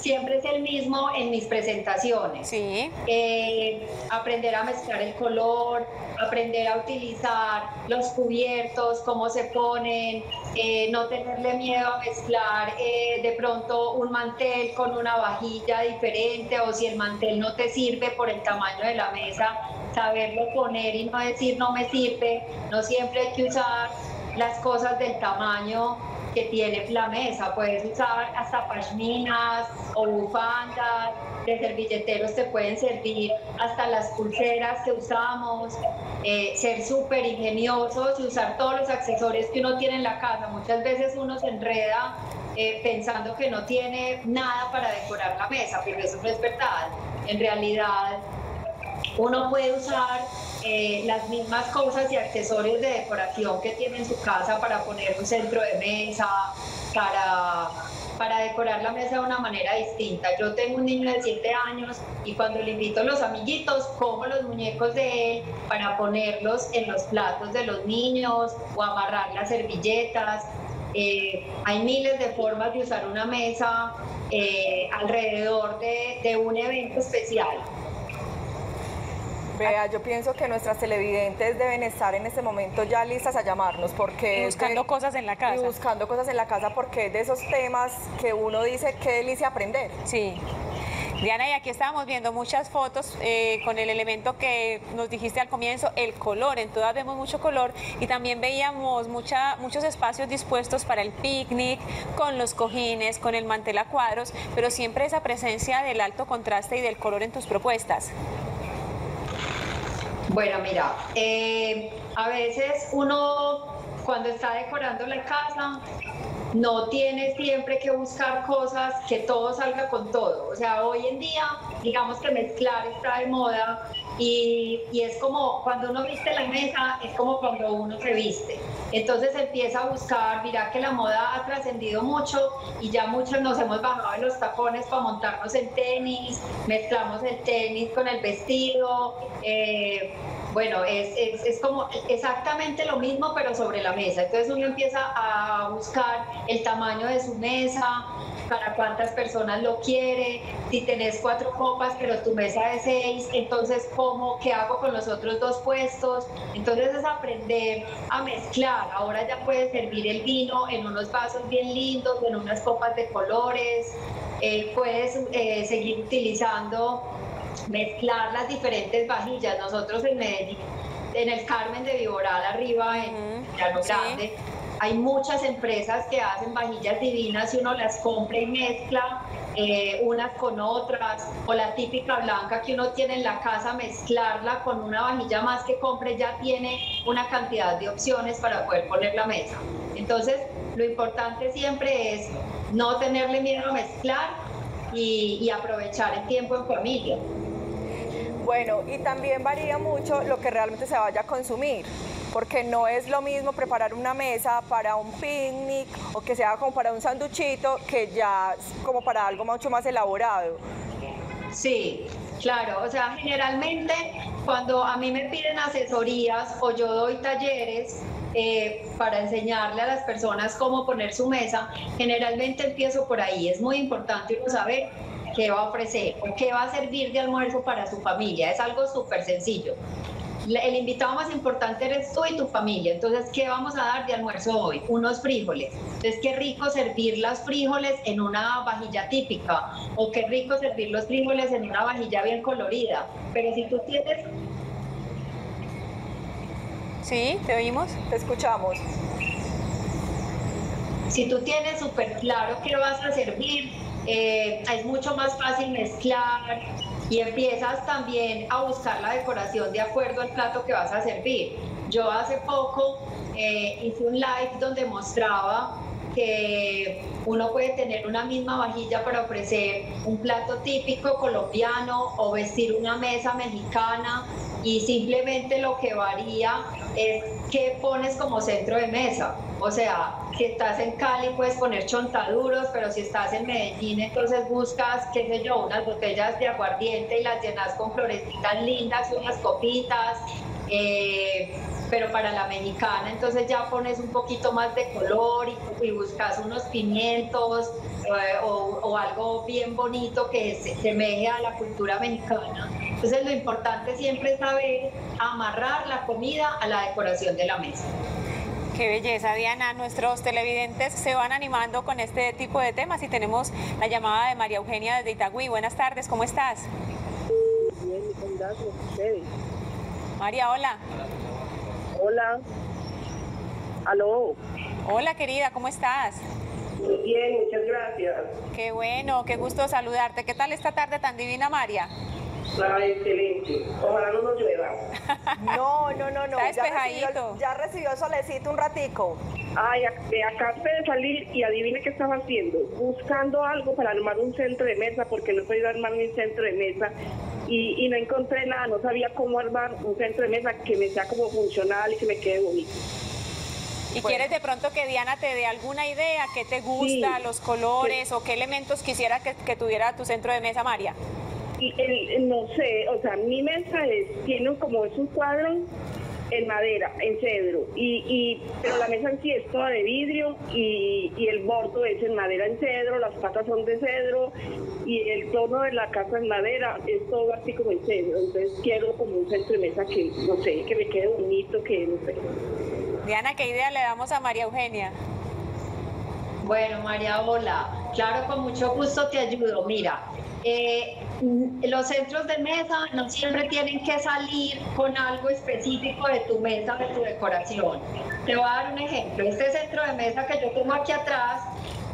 siempre es el mismo en mis presentaciones. Sí. Eh, aprender a mezclar el color, aprender a utilizar los cubiertos, cómo se ponen, eh, no tenerle miedo a mezclar eh, de pronto un mantel con una vajilla diferente o si el mantel no te sirve por el tamaño de la mesa, saberlo poner y no decir no me sirve. No siempre hay que usar las cosas del tamaño que tiene la mesa. Puedes usar hasta pashminas o bufandas, de servilleteros te pueden servir hasta las pulseras que usamos, eh, ser súper ingeniosos y usar todos los accesorios que uno tiene en la casa. Muchas veces uno se enreda eh, pensando que no tiene nada para decorar la mesa, pero eso no es verdad. En realidad, uno puede usar eh, las mismas cosas y accesorios de decoración que tiene en su casa para poner un centro de mesa, para, para decorar la mesa de una manera distinta. Yo tengo un niño de 7 años y cuando le invito a los amiguitos, como los muñecos de él para ponerlos en los platos de los niños o amarrar las servilletas. Eh, hay miles de formas de usar una mesa eh, alrededor de, de un evento especial. Vea, yo pienso que nuestras televidentes deben estar en este momento ya listas a llamarnos porque... buscando cosas en la casa. Y buscando cosas en la casa porque es de esos temas que uno dice qué delicia aprender. Sí. Diana, y aquí estábamos viendo muchas fotos eh, con el elemento que nos dijiste al comienzo, el color. En todas vemos mucho color y también veíamos mucha, muchos espacios dispuestos para el picnic, con los cojines, con el mantel a cuadros, pero siempre esa presencia del alto contraste y del color en tus propuestas. Bueno, mira, eh, a veces uno cuando está decorando la casa no tiene siempre que buscar cosas que todo salga con todo. O sea, hoy en día, digamos que mezclar está de moda y, y, es como cuando uno viste la mesa, es como cuando uno se viste. Entonces empieza a buscar, mira que la moda ha trascendido mucho y ya muchos nos hemos bajado de los tapones para montarnos en tenis, mezclamos el tenis con el vestido. Eh, bueno, es, es, es, como exactamente lo mismo, pero sobre la mesa. Entonces uno empieza a buscar el tamaño de su mesa, para cuántas personas lo quiere, si tenés cuatro copas, pero tu mesa es seis, entonces cómo, qué hago con los otros dos puestos. Entonces es aprender a mezclar. Ahora ya puedes servir el vino en unos vasos bien lindos, en unas copas de colores. Eh, puedes eh, seguir utilizando mezclar las diferentes vajillas. Nosotros en Medellín, en el Carmen de Viboral, arriba en Llano Grande, hay muchas empresas que hacen vajillas divinas y uno las compra y mezcla eh, unas con otras, o la típica blanca que uno tiene en la casa, mezclarla con una vajilla más que compre ya tiene una cantidad de opciones para poder poner la mesa. Entonces, lo importante siempre es no tenerle miedo a mezclar y, y aprovechar el tiempo en familia. Bueno, y también varía mucho lo que realmente se vaya a consumir, porque no es lo mismo preparar una mesa para un picnic o que sea como para un sanduchito que ya como para algo mucho más elaborado. Sí, claro, o sea, generalmente cuando a mí me piden asesorías o yo doy talleres, eh, para enseñarle a las personas cómo poner su mesa, generalmente empiezo por ahí. Es muy importante uno saber qué va a ofrecer o qué va a servir de almuerzo para su familia. Es algo súper sencillo. El invitado más importante eres tú y tu familia. Entonces, ¿qué vamos a dar de almuerzo hoy? Unos frijoles. Entonces, qué rico servir los frijoles en una vajilla típica o qué rico servir los frijoles en una vajilla bien colorida. Pero si tú tienes... Sí, te oímos, te escuchamos. Si tú tienes súper claro qué vas a servir, eh, es mucho más fácil mezclar y empiezas también a buscar la decoración de acuerdo al plato que vas a servir. Yo hace poco eh, hice un live donde mostraba que uno puede tener una misma vajilla para ofrecer un plato típico colombiano o vestir una mesa mexicana y simplemente lo que varía es qué pones como centro de mesa. O sea, si estás en Cali puedes poner chontaduros, pero si estás en Medellín entonces buscas, qué sé yo, unas botellas de aguardiente y las llenas con florecitas lindas, unas copitas. Eh, pero para la mexicana entonces ya pones un poquito más de color y, buscas unos pimientos eh, o, algo bien bonito que se semeje a la cultura mexicana. Entonces lo importante siempre es saber amarrar la comida a la decoración de la mesa. Qué belleza, Diana. Nuestros televidentes se van animando con este tipo de temas y tenemos la llamada de María Eugenia desde Itagüí. Buenas tardes, ¿cómo estás? Bien, gracias. María, hola. Hola. Aló. Hola, querida, ¿cómo estás? Muy bien, muchas gracias. Qué bueno, qué gusto saludarte. ¿Qué tal esta tarde tan divina, María? Ay, excelente. Ojalá no nos llueva. No, no, no, no. Está Ya recibió, ya recibió solecito un ratico. Ay, ac- de acabé de salir y adivine qué estaba haciendo. Buscando algo para armar un centro de mesa, porque no he podido armar mi centro de mesa. Y, y no encontré nada, no sabía cómo armar un centro de mesa que me sea como funcional y que me quede bonito. ¿Y Bueno. quieres de pronto que Diana te dé alguna idea? ¿Qué te gusta? Sí. ¿Los colores? ¿O qué elementos quisiera que, que tuviera tu centro de mesa, María? Y el, el- no sé, o sea, mi mesa es, tiene como es un cuadro en madera, en cedro, y, y pero la mesa en sí es toda de vidrio y, y el bordo es en madera en cedro, las patas son de cedro y el tono de la casa en madera es todo así como en cedro, entonces quiero como un centro de mesa que, no sé, que me quede bonito, que no sé. Diana, ¿qué idea le damos a María Eugenia? Bueno, María, hola. Claro, con mucho gusto te ayudo. Mira, eh, los centros de mesa no siempre tienen que salir con algo específico de tu mesa, de tu decoración. Te voy a dar un ejemplo. Este centro de mesa que yo tengo aquí atrás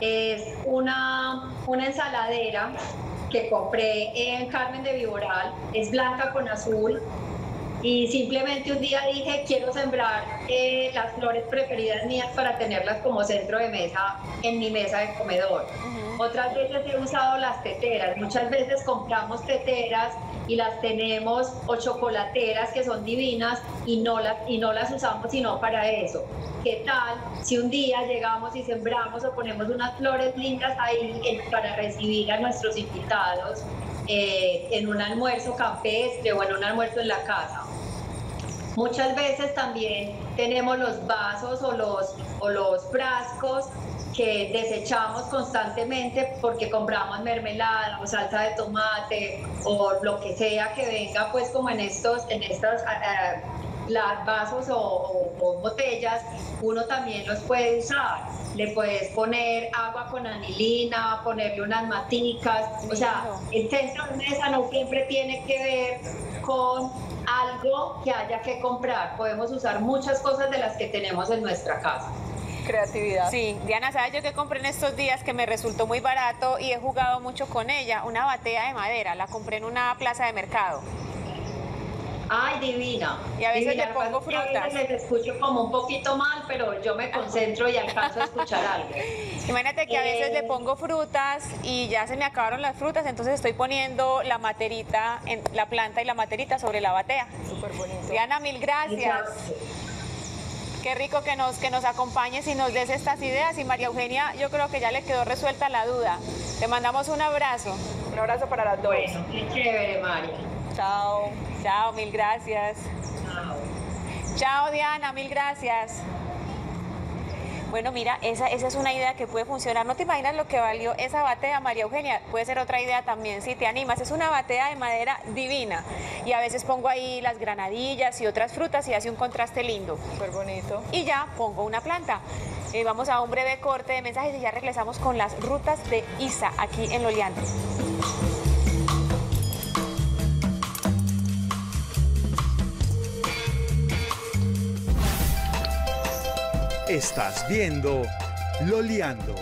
es una, una ensaladera que compré en Carmen de Viboral. Es blanca con azul y simplemente un día dije quiero sembrar eh, las flores preferidas mías para tenerlas como centro de mesa en mi mesa de comedor. Otras veces he usado las teteras, muchas veces compramos teteras y las tenemos o chocolateras que son divinas y no las, y no las usamos sino para eso. ¿Qué tal si un día llegamos y sembramos o ponemos unas flores lindas ahí en- para recibir a nuestros invitados eh, en un almuerzo campestre o en un almuerzo en la casa? Muchas veces también tenemos los vasos o los, o los frascos que desechamos constantemente porque compramos mermelada o salsa de tomate o lo que sea que venga pues como en estos en estas ah, ah, las vasos o, o- o botellas uno también los puede usar le puedes poner agua con anilina ponerle unas maticas o sea el centro de mesa no siempre tiene que ver con algo que haya que comprar podemos usar muchas cosas de las que tenemos en nuestra casa Creatividad. Sí, Diana, ¿sabes yo que compré en estos días que me resultó muy barato y he jugado mucho con ella? Una batea de madera, la compré en una plaza de mercado. Ay, divina. Y a veces Divina. le pongo frutas. veces les escucho como un poquito mal, pero yo me concentro y alcanzo a escuchar algo. Imagínate que a veces Eh. le pongo frutas y ya se me acabaron las frutas, entonces estoy poniendo la materita, en la planta y la materita sobre la batea. Súper bonito. Diana, mil gracias. Qué rico que nos, que nos acompañes y nos des estas ideas. Y María Eugenia, yo creo que ya le quedó resuelta la duda. Te mandamos un abrazo. Un abrazo para las dos. Bueno, qué chévere, María. Chao. Chao, mil gracias. Chao. Chao, Diana, mil gracias. Bueno, mira, esa, esa es una idea que puede funcionar. ¿No te imaginas lo que valió esa batea, María Eugenia? Puede ser otra idea también, si te animas. Es una batea de madera divina. Y a veces pongo ahí las granadillas y otras frutas y hace un contraste lindo. Súper bonito. Y ya pongo una planta. Eh, vamos a un breve corte de mensajes y ya regresamos con las rutas de Isa aquí en Loliando. Estás viendo Loleando.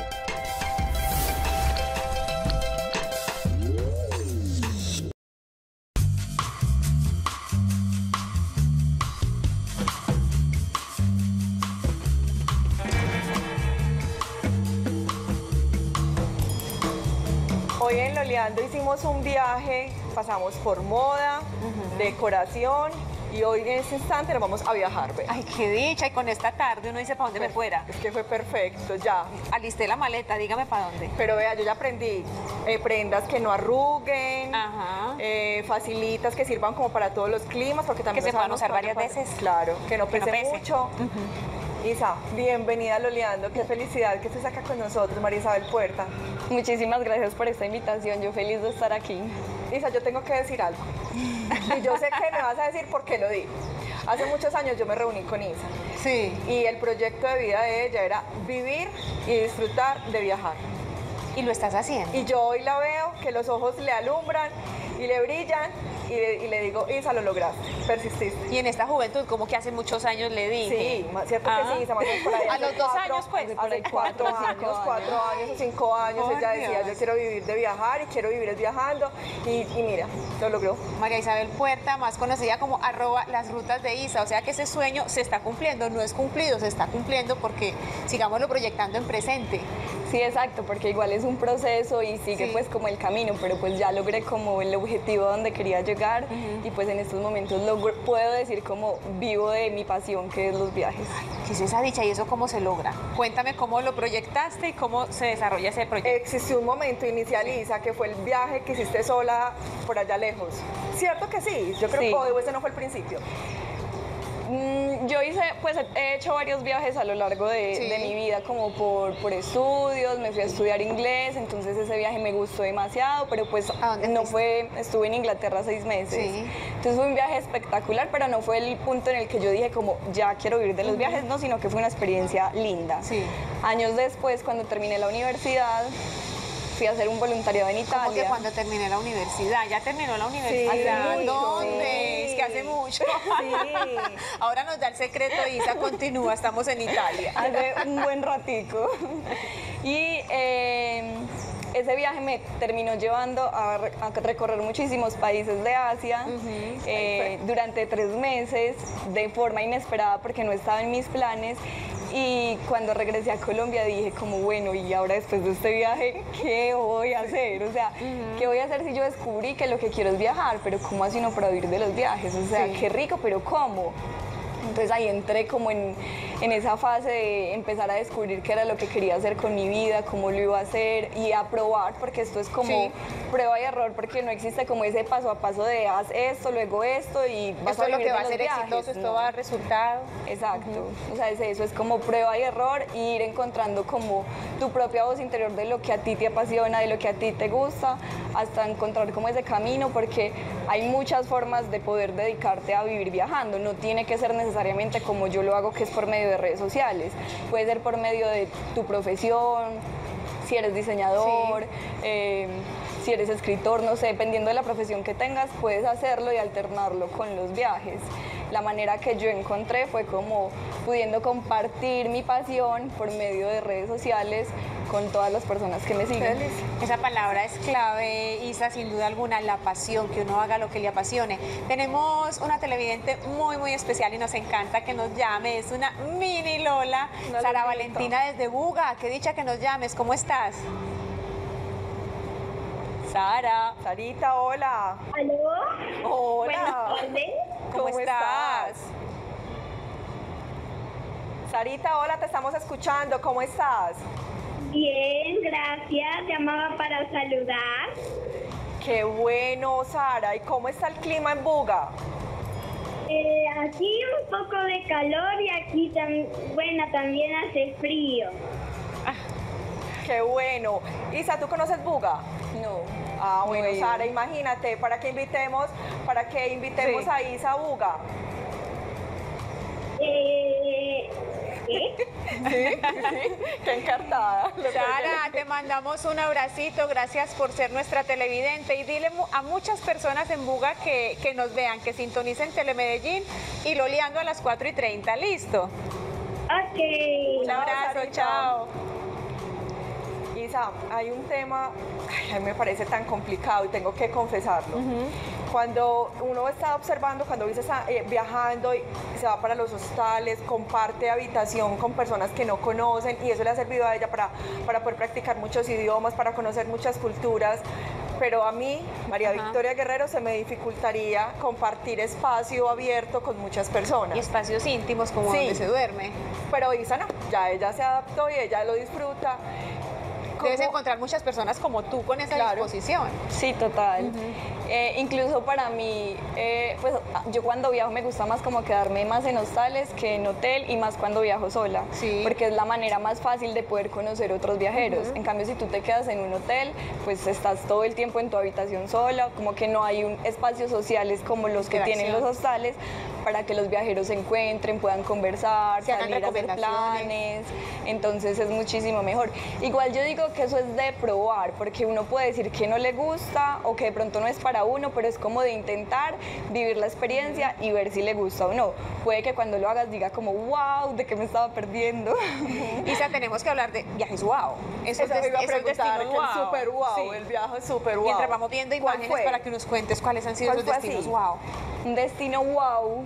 Hoy en Loleando hicimos un viaje, pasamos por moda, decoración y hoy en este instante nos vamos a viajar. vea. Ay, qué dicha. Y con esta tarde uno dice para dónde me fuera. Es que fue perfecto, ya. Alisté la maleta, dígame para dónde. Pero vea, yo ya aprendí eh, prendas que no arruguen, Ajá. eh, facilitas que sirvan como para todos los climas, porque también Que se puedan usar varias veces. Claro, que no Que no pese pese. mucho. Isa, bienvenida a Loleando, qué felicidad que estés acá con nosotros, María Isabel Puerta. Muchísimas gracias por esta invitación, yo feliz de estar aquí. Isa, yo tengo que decir algo. Y yo sé que me vas a decir por qué lo digo. Hace muchos años yo me reuní con Isa. Sí. Y el proyecto de vida de ella era vivir y disfrutar de viajar. Y lo estás haciendo. Y yo hoy la veo, que los ojos le alumbran y le brillan y le, digo, Isa, lo lograste, persististe. Y en esta juventud, como que hace muchos años le dije. Sí, cierto que sí, Isa, más por ahí. A los dos años, pues. Hace cuatro años, cuatro años o cinco años, ella decía, yo quiero vivir de viajar y quiero vivir viajando y, y mira, lo logró. María Isabel Puerta, más conocida como arroba las rutas de Isa, o sea que ese sueño se está cumpliendo, no es cumplido, se está cumpliendo porque sigámoslo proyectando en presente. Sí, exacto, porque igual es un proceso y sigue pues como el camino, pero pues ya logré como el objetivo donde quería llegar y pues en estos momentos lo puedo decir como vivo de mi pasión que es los viajes. ¿Qué es esa dicha y eso cómo se logra? Cuéntame cómo lo proyectaste y cómo se desarrolla ese proyecto. Existió un momento inicializa que fue el viaje que hiciste sola por allá lejos. ¿Cierto que sí? Yo creo que ese no fue el principio. Mm, yo hice, pues he hecho varios viajes a lo largo de, mi vida, como por, por, estudios, me fui a estudiar inglés, entonces ese viaje me gustó demasiado, pero pues no fue, estuve en Inglaterra seis meses. Entonces fue un viaje espectacular, pero no fue el punto en el que yo dije como ya quiero vivir de los viajes, no, sino que fue una experiencia linda. Años después, cuando terminé la universidad, fui a hacer un voluntariado en Italia. ¿Cómo que cuando terminé la universidad? ¿Ya terminó la universidad? ¿Dónde? Que hace mucho. Ahora nos da el secreto, Isa, continúa, estamos en Italia. Hace un buen ratico. Y eh, ese viaje me terminó llevando a, recorrer muchísimos países de Asia eh, durante tres meses de forma inesperada porque no estaba en mis planes y cuando regresé a Colombia dije como, bueno, y ahora después de este viaje, ¿qué voy a hacer? O sea, ¿qué voy a hacer si yo descubrí que lo que quiero es viajar? Pero ¿cómo así no para vivir de los viajes? O sea, qué rico, pero ¿cómo? Entonces ahí entré como en, en, esa fase de empezar a descubrir qué era lo que quería hacer con mi vida, cómo lo iba a hacer y a probar, porque esto es como prueba y error, porque no existe como ese paso a paso de haz esto, luego esto y vas esto a es lo que va a ser exitoso, esto va a dar resultado. Exacto, o sea, es eso, es como prueba y error y ir encontrando como tu propia voz interior de lo que a ti te apasiona, de lo que a ti te gusta, hasta encontrar como ese camino, porque hay muchas formas de poder dedicarte a vivir viajando, no tiene que ser necesariamente como yo lo hago, que es por medio de redes sociales. Puede ser por medio de tu profesión, si eres diseñador, eh, si eres escritor, no sé, dependiendo de la profesión que tengas, puedes hacerlo y alternarlo con los viajes. La manera que yo encontré fue como pudiendo compartir mi pasión por medio de redes sociales con todas las personas que me siguen. Esa palabra es clave, Isa, sin duda alguna, la pasión, que uno haga lo que le apasione. Tenemos una televidente muy, muy especial y nos encanta que nos llame. Es una mini Lola, Sara Valentina desde Buga. Qué dicha que nos llames. ¿Cómo estás? Sara. Sarita, hola. ¿Aló? Hola. ¿Cómo, estás? Sarita, hola, te estamos escuchando. ¿Cómo estás? Bien, gracias. Llamaba para saludar. Qué bueno, Sara. ¿Y cómo está el clima en Buga? Eh, aquí un poco de calor y aquí, bueno, también hace frío. Ah, qué bueno. Isa, ¿tú conoces Buga? No. Ah, bueno, Sara, imagínate, para que invitemos, para que invitemos a Isa a Buga. Eh, ¿Sí? ¿Sí? Qué encartada. Sara, te mandamos un abracito, gracias por ser nuestra televidente y dile a muchas personas en Buga que, que nos vean, que sintonicen Telemedellín y lo liando a las 4 y 30, ¿listo? Ok. Un abrazo, chao. Isa, hay un tema, a mí me parece tan complicado y tengo que confesarlo. Cuando uno está observando, cuando dice eh, viajando y se va para los hostales, comparte habitación con personas que no conocen y eso le ha servido a ella para, para poder practicar muchos idiomas, para conocer muchas culturas. Pero a mí, María Victoria Guerrero, se me dificultaría compartir espacio abierto con muchas personas. Y espacios íntimos como donde se duerme. Pero Isa no, ya ella se adaptó y ella lo disfruta debes encontrar muchas personas como tú con esa disposición. Sí, total. Eh, incluso para mí, eh, pues yo cuando viajo me gusta más como quedarme más en hostales que en hotel y más cuando viajo sola, sí. porque es la manera más fácil de poder conocer otros viajeros. En cambio, si tú te quedas en un hotel, pues estás todo el tiempo en tu habitación sola, como que no hay un espacios sociales como los que tienen los hostales para que los viajeros se encuentren, puedan conversar, salir a hacer planes. Entonces es muchísimo mejor. Igual yo digo que eso es de probar, porque uno puede decir que no le gusta o que de pronto no es para uno, pero es como de intentar vivir la experiencia y ver si le gusta o no. Puede que cuando lo hagas diga como, wow, ¿de qué me estaba perdiendo? Isa, tenemos que hablar de viajes wow. Eso, es, es destino wow. El super wow, el viaje super wow. Mientras vamos viendo imágenes para que nos cuentes cuáles han sido esos destinos wow. Un destino wow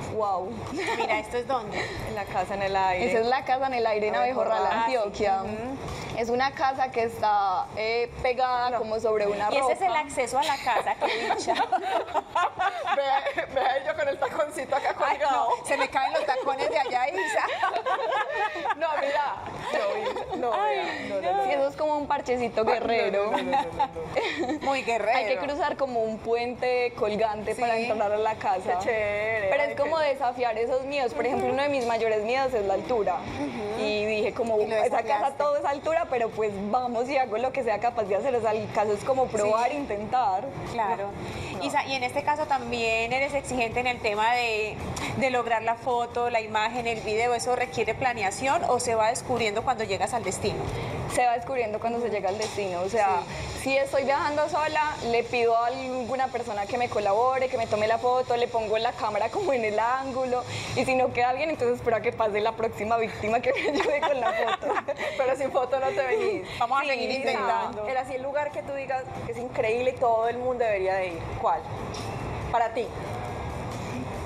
Wow. Mira, ¿esto es dónde? En la casa en el aire. Esa es la casa en el aire en Abejorral, Antioquia. Es una casa que está eh, pegada como sobre una roca. Y ese es el acceso a la casa, qué dicha. ve, ve yo con el taconcito acá colgado. se me caen los tacones de allá, Isa. no, mira. No, no, no, no, eso es como un parchecito guerrero. Muy guerrero. Hay que cruzar como un puente colgante para entrar a la casa. Qué chévere. Pero es como desafiar esos miedos. Por ejemplo, uno de mis mayores miedos es la altura. Y dije como, esa casa todo es altura, pero pues vamos y hago lo que sea capaz de hacer. O sea, el caso es como probar, intentar. Claro. Isa, y en este caso también eres exigente en el tema de, de, lograr la foto, la imagen, el video. ¿Eso requiere planeación o se va descubriendo cuando llegas al destino? Se va descubriendo cuando se llega al destino. O sea, si estoy viajando sola, le pido a alguna persona que me colabore, que me tome la foto, le pongo la cámara como en el ángulo. Y si no queda bien, entonces espero a que pase la próxima víctima que me ayude con la foto. Pero sin foto no te venís. Vamos a seguir intentando. Era así el lugar que tú digas que es increíble y todo el mundo debería de ir. ¿Cuál? Para ti.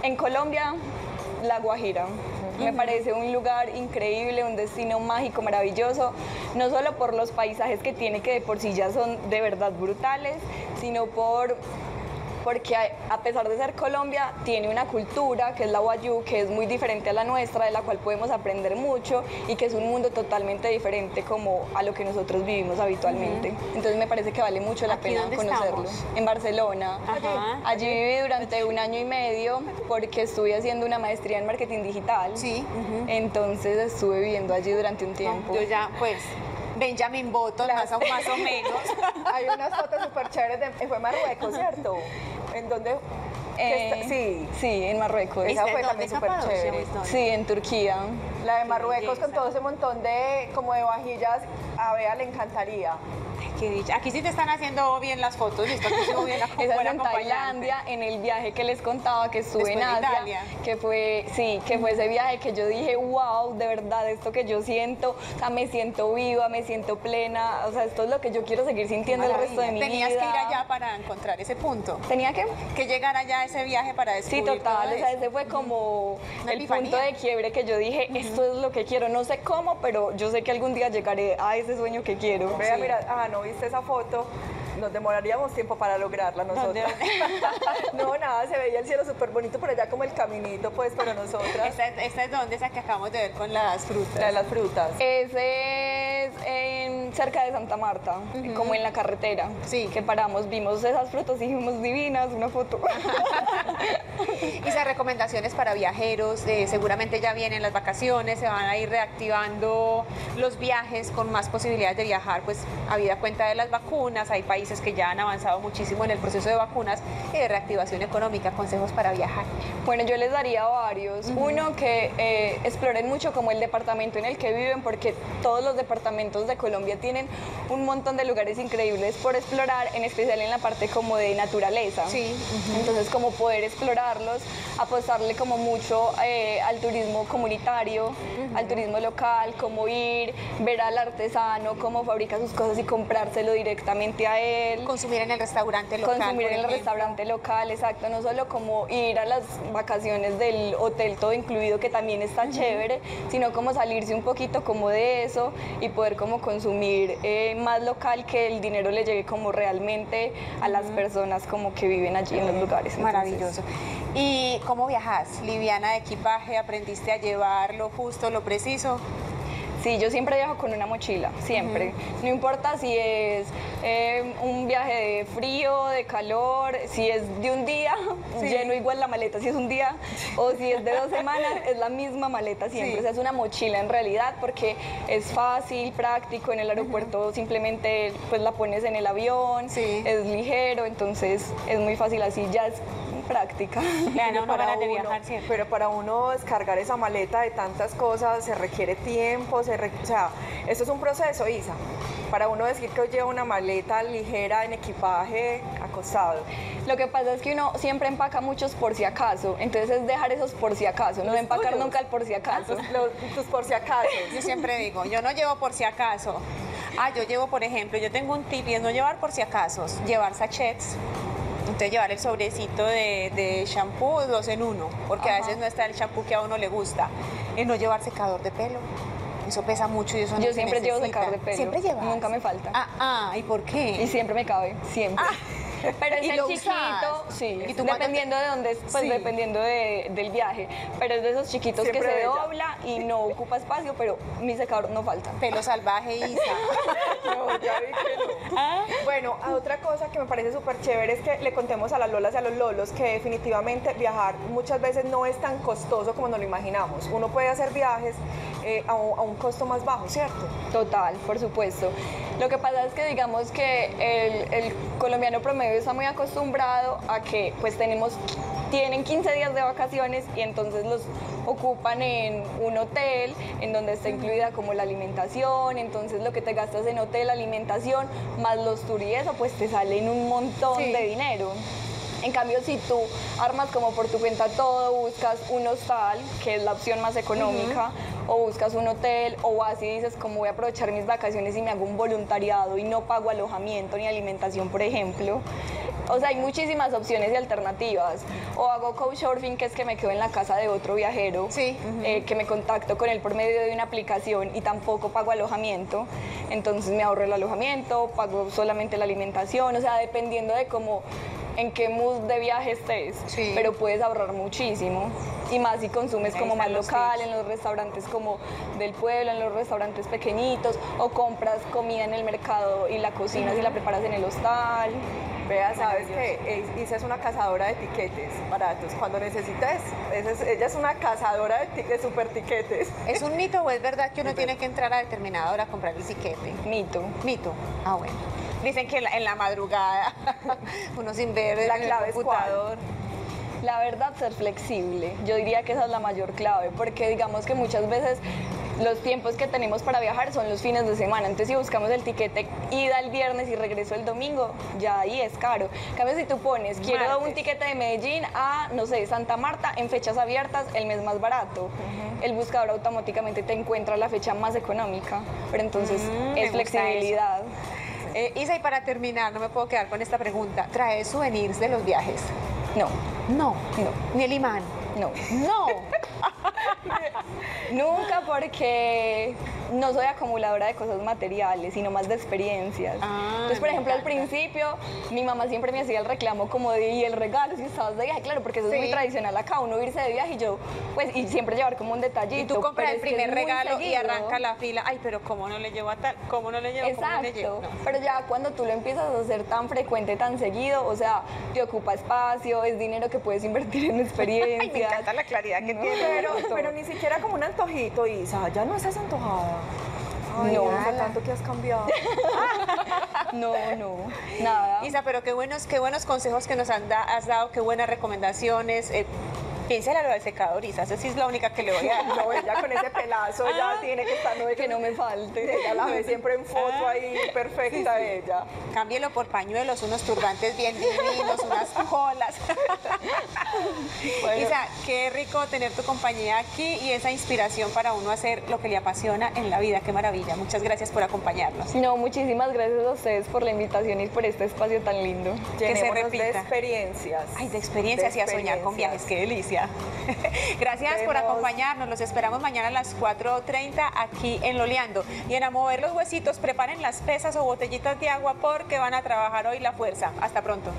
En Colombia, La Guajira. Me parece un lugar increíble, un destino mágico, maravilloso, no solo por los paisajes que tiene, que de por sí ya son de verdad brutales, sino por porque a pesar de ser Colombia, tiene una cultura que es la Wayuu, que es muy diferente a la nuestra, de la cual podemos aprender mucho y que es un mundo totalmente diferente como a lo que nosotros vivimos habitualmente. Entonces me parece que vale mucho la pena conocerlo. En Barcelona. Allí viví durante un año y medio porque estuve haciendo una maestría en marketing digital. Sí. Entonces estuve viviendo allí durante un tiempo. Yo ya, pues, Benjamin Button, más, o, más o menos. Hay unas fotos súper chéveres, de, fue Marruecos, ¿cierto? en donde eh, sí, sí, en Marruecos. Esa fue también súper chévere. Sí, en Turquía. La de Marruecos con todo ese montón de como de vajillas, a Bea le encantaría. Aquí sí te están haciendo bien las fotos, Esa es en Tailandia, en el viaje que les contaba que estuve en Asia, que fue, sí, que fue ese viaje que yo dije, wow, de verdad, esto que yo siento, o sea, me siento viva, me siento plena, o sea, esto es lo que yo quiero seguir sintiendo el resto de mi vida. Tenías que ir allá para encontrar ese punto. ¿Tenía que? Que llegar allá a ese viaje para descubrir Sí, total, o sea, ese fue como el punto de quiebre que yo dije, esto es lo que quiero, no sé cómo, pero yo sé que algún día llegaré a ese sueño que quiero. Vea, mira, ah, no viste esa foto, nos demoraríamos tiempo para lograrla nosotros. no, nada, se veía el cielo súper bonito por allá como el caminito, pues, para nosotras. ¿Esta, esta es donde? Esa que acabamos de ver con las frutas. La de las frutas. Ese es en, cerca de Santa Marta, como en la carretera. Sí. Que paramos, vimos esas frutas y dijimos divinas, una foto. y esas recomendaciones para viajeros, eh, seguramente ya vienen las vacaciones, se van a ir reactivando los viajes con más posibilidades de viajar, pues habida cuenta de las vacunas, hay países que ya han avanzado muchísimo en el proceso de vacunas y de reactivación económica, consejos para viajar. Bueno, yo les daría varios. Uno, que eh, exploren mucho como el departamento en el que viven, porque todos los departamentos de Colombia tienen un montón de lugares increíbles por explorar, en especial en la parte como de naturaleza. Sí. Entonces, como poder explorarlos, apostarle como mucho eh, al turismo comunitario, al turismo local, como ir, ver al artesano, cómo fabrica sus cosas y comprárselo directamente a él. Consumir en el restaurante local. Consumir en el restaurante local, exacto. No solo como ir a las vacaciones del hotel todo incluido, que también está chévere, sino como salirse un poquito como de eso y poder como consumir eh, más local que el dinero le llegue como realmente a las personas como que viven allí en los lugares. Maravilloso. ¿Y cómo viajas? ¿Liviana de equipaje? ¿Aprendiste a llevar lo justo, lo preciso? Sí, yo siempre viajo con una mochila, siempre. No importa si es eh, un viaje de frío, de calor, si es de un día, lleno igual la maleta si es un día, o si es de dos semanas, es la misma maleta siempre. O sea, es una mochila en realidad porque es fácil, práctico, en el aeropuerto simplemente pues la pones en el avión, es ligero, entonces es muy fácil así, ya es práctica. para de viajar Pero para uno descargar esa maleta de tantas cosas se requiere tiempo, se o sea, esto es un proceso, Isa para uno decir que hoy lleva una maleta ligera en equipaje acosado. Lo que pasa es que uno siempre empaca muchos por si acaso, entonces es dejar esos por si acaso, no empacar nunca el por si acaso. tus por si acaso. Yo siempre digo, yo no llevo por si acaso. Ah, yo llevo, por ejemplo, yo tengo un tip y es no llevar por si acaso, llevar sachets entonces llevar el sobrecito de, de shampoo dos en uno, porque a veces no está el shampoo que a uno le gusta. Y no llevar secador de pelo. Eso pesa mucho y eso Yo no siempre llevo secador de pelo. Siempre llevas. Nunca me falta. Ah, ah, ¿y por qué? Y siempre me cabe, siempre. Ah. Pero es ¿Y el lo chiquito, usas? sí, ¿Y tú dependiendo de dónde, pues Sí. dependiendo de- del viaje. Pero es de esos chiquitos Siempre que se bella. dobla y no ocupa espacio, pero mi secador no falta. Pelo salvaje, Isa. No, ya vi que no. Bueno, a otra cosa que me parece súper chévere es que le contemos a las lolas y a los lolos que definitivamente viajar muchas veces no es tan costoso como nos lo imaginamos. Uno puede hacer viajes eh, a, un, a un costo más bajo, ¿cierto? Total, por supuesto. Lo que pasa es que digamos que el, el colombiano promedio está muy acostumbrado a que pues tenemos, tienen 15 días de vacaciones y entonces los ocupan en un hotel en donde está incluida como la alimentación, entonces lo que te gastas en hotel, alimentación, más los eso, pues te salen un montón Sí. de dinero. En cambio, si tú armas como por tu cuenta todo, buscas un hostal, que es la opción más económica, o buscas un hotel, o vas y dices, como voy a aprovechar mis vacaciones y me hago un voluntariado y no pago alojamiento ni alimentación, por ejemplo. O sea, hay muchísimas opciones y alternativas. O hago couchsurfing, que es que me quedo en la casa de otro viajero, Sí. eh, que me contacto con él por medio de una aplicación y tampoco pago alojamiento. Entonces me ahorro el alojamiento, pago solamente la alimentación, o sea, dependiendo de cómo en qué mood de viaje estés, Sí. pero puedes ahorrar muchísimo. Y más si consumes Ahí como más local, tips. en los restaurantes como del pueblo, en los restaurantes pequeñitos, o compras comida en el mercado y la cocinas y la preparas en el hostal. Vea, sabes que Isa es una cazadora de tiquetes baratos. Cuando es- ella es una cazadora de, ti- de super tiquetes. ¿Es un mito o es verdad que uno tiene que entrar a determinada hora a comprar el tiquete? Mito. Mito. Ah, bueno. Dicen que en la, madrugada, uno sin ver La el computador. La verdad, ser flexible. Yo diría que esa es la mayor clave, porque digamos que muchas veces los tiempos que tenemos para viajar son los fines de semana. Entonces, si buscamos el tiquete ida el viernes y regreso el domingo, ya ahí es caro. En cambio, si tú pones, quiero Martes. un tiquete de Medellín a, no sé, Santa Marta en fechas abiertas, el mes más barato, el buscador automáticamente te encuentra la fecha más económica. Pero entonces, Mm, es flexibilidad. Eh, Isa, y para terminar, no me puedo quedar con esta pregunta. ¿Traes souvenirs de los viajes? No, No. no, Ni el imán. no. No. Nunca porque no soy acumuladora de cosas materiales, sino más de experiencias. Ah, Entonces, por ejemplo, al principio mi mamá siempre me hacía el reclamo como de, y el regalo si estabas de viaje, claro, porque eso Sí. es muy tradicional acá, uno irse de viaje y yo, pues, y siempre llevar como un detallito. Y tú compras el primer regalo y arranca la fila. Ay, pero ¿cómo no le llevo a tal? ¿Cómo no le llevo? ¿Cómo no le llevo? Exacto, No. pero ya cuando tú lo empiezas a hacer tan frecuente, tan seguido, o sea, te ocupa espacio, es dinero que puedes invertir en experiencias. Ay, me encanta la claridad que No. tiene. Pero, pero ni siquiera como un antojito, Isa. Ya no estás antojada. Ay, No. Tanto que has cambiado. No, no, nada. Isa, pero qué buenos, qué buenos consejos que nos han da- has dado, qué buenas recomendaciones. Eh, piénsale a lo del secador, Isa. Esa sí es la única que le voy a dar. No, ella con ese pelazo ya tiene que estar. No, que no me falte. Ella la ve siempre en foto ahí, perfecta ella. Cámbielo por pañuelos, unos turbantes bien divinos, unas colas. Bueno. Isa, qué rico tener tu compañía aquí y esa inspiración para uno hacer lo que le apasiona en la vida. Qué maravilla. Muchas gracias por acompañarnos. No, muchísimas gracias a ustedes por la invitación y por este espacio tan lindo. Que se Llenémonos de repita. experiencias. Ay, de experiencias De y a soñar con viajes, qué delicia. Gracias por acompañarnos, los esperamos mañana a las 4.30 aquí en Loleando. Y en A Mover los Huesitos, preparen las pesas o botellitas de agua porque van a trabajar hoy la fuerza. Hasta pronto.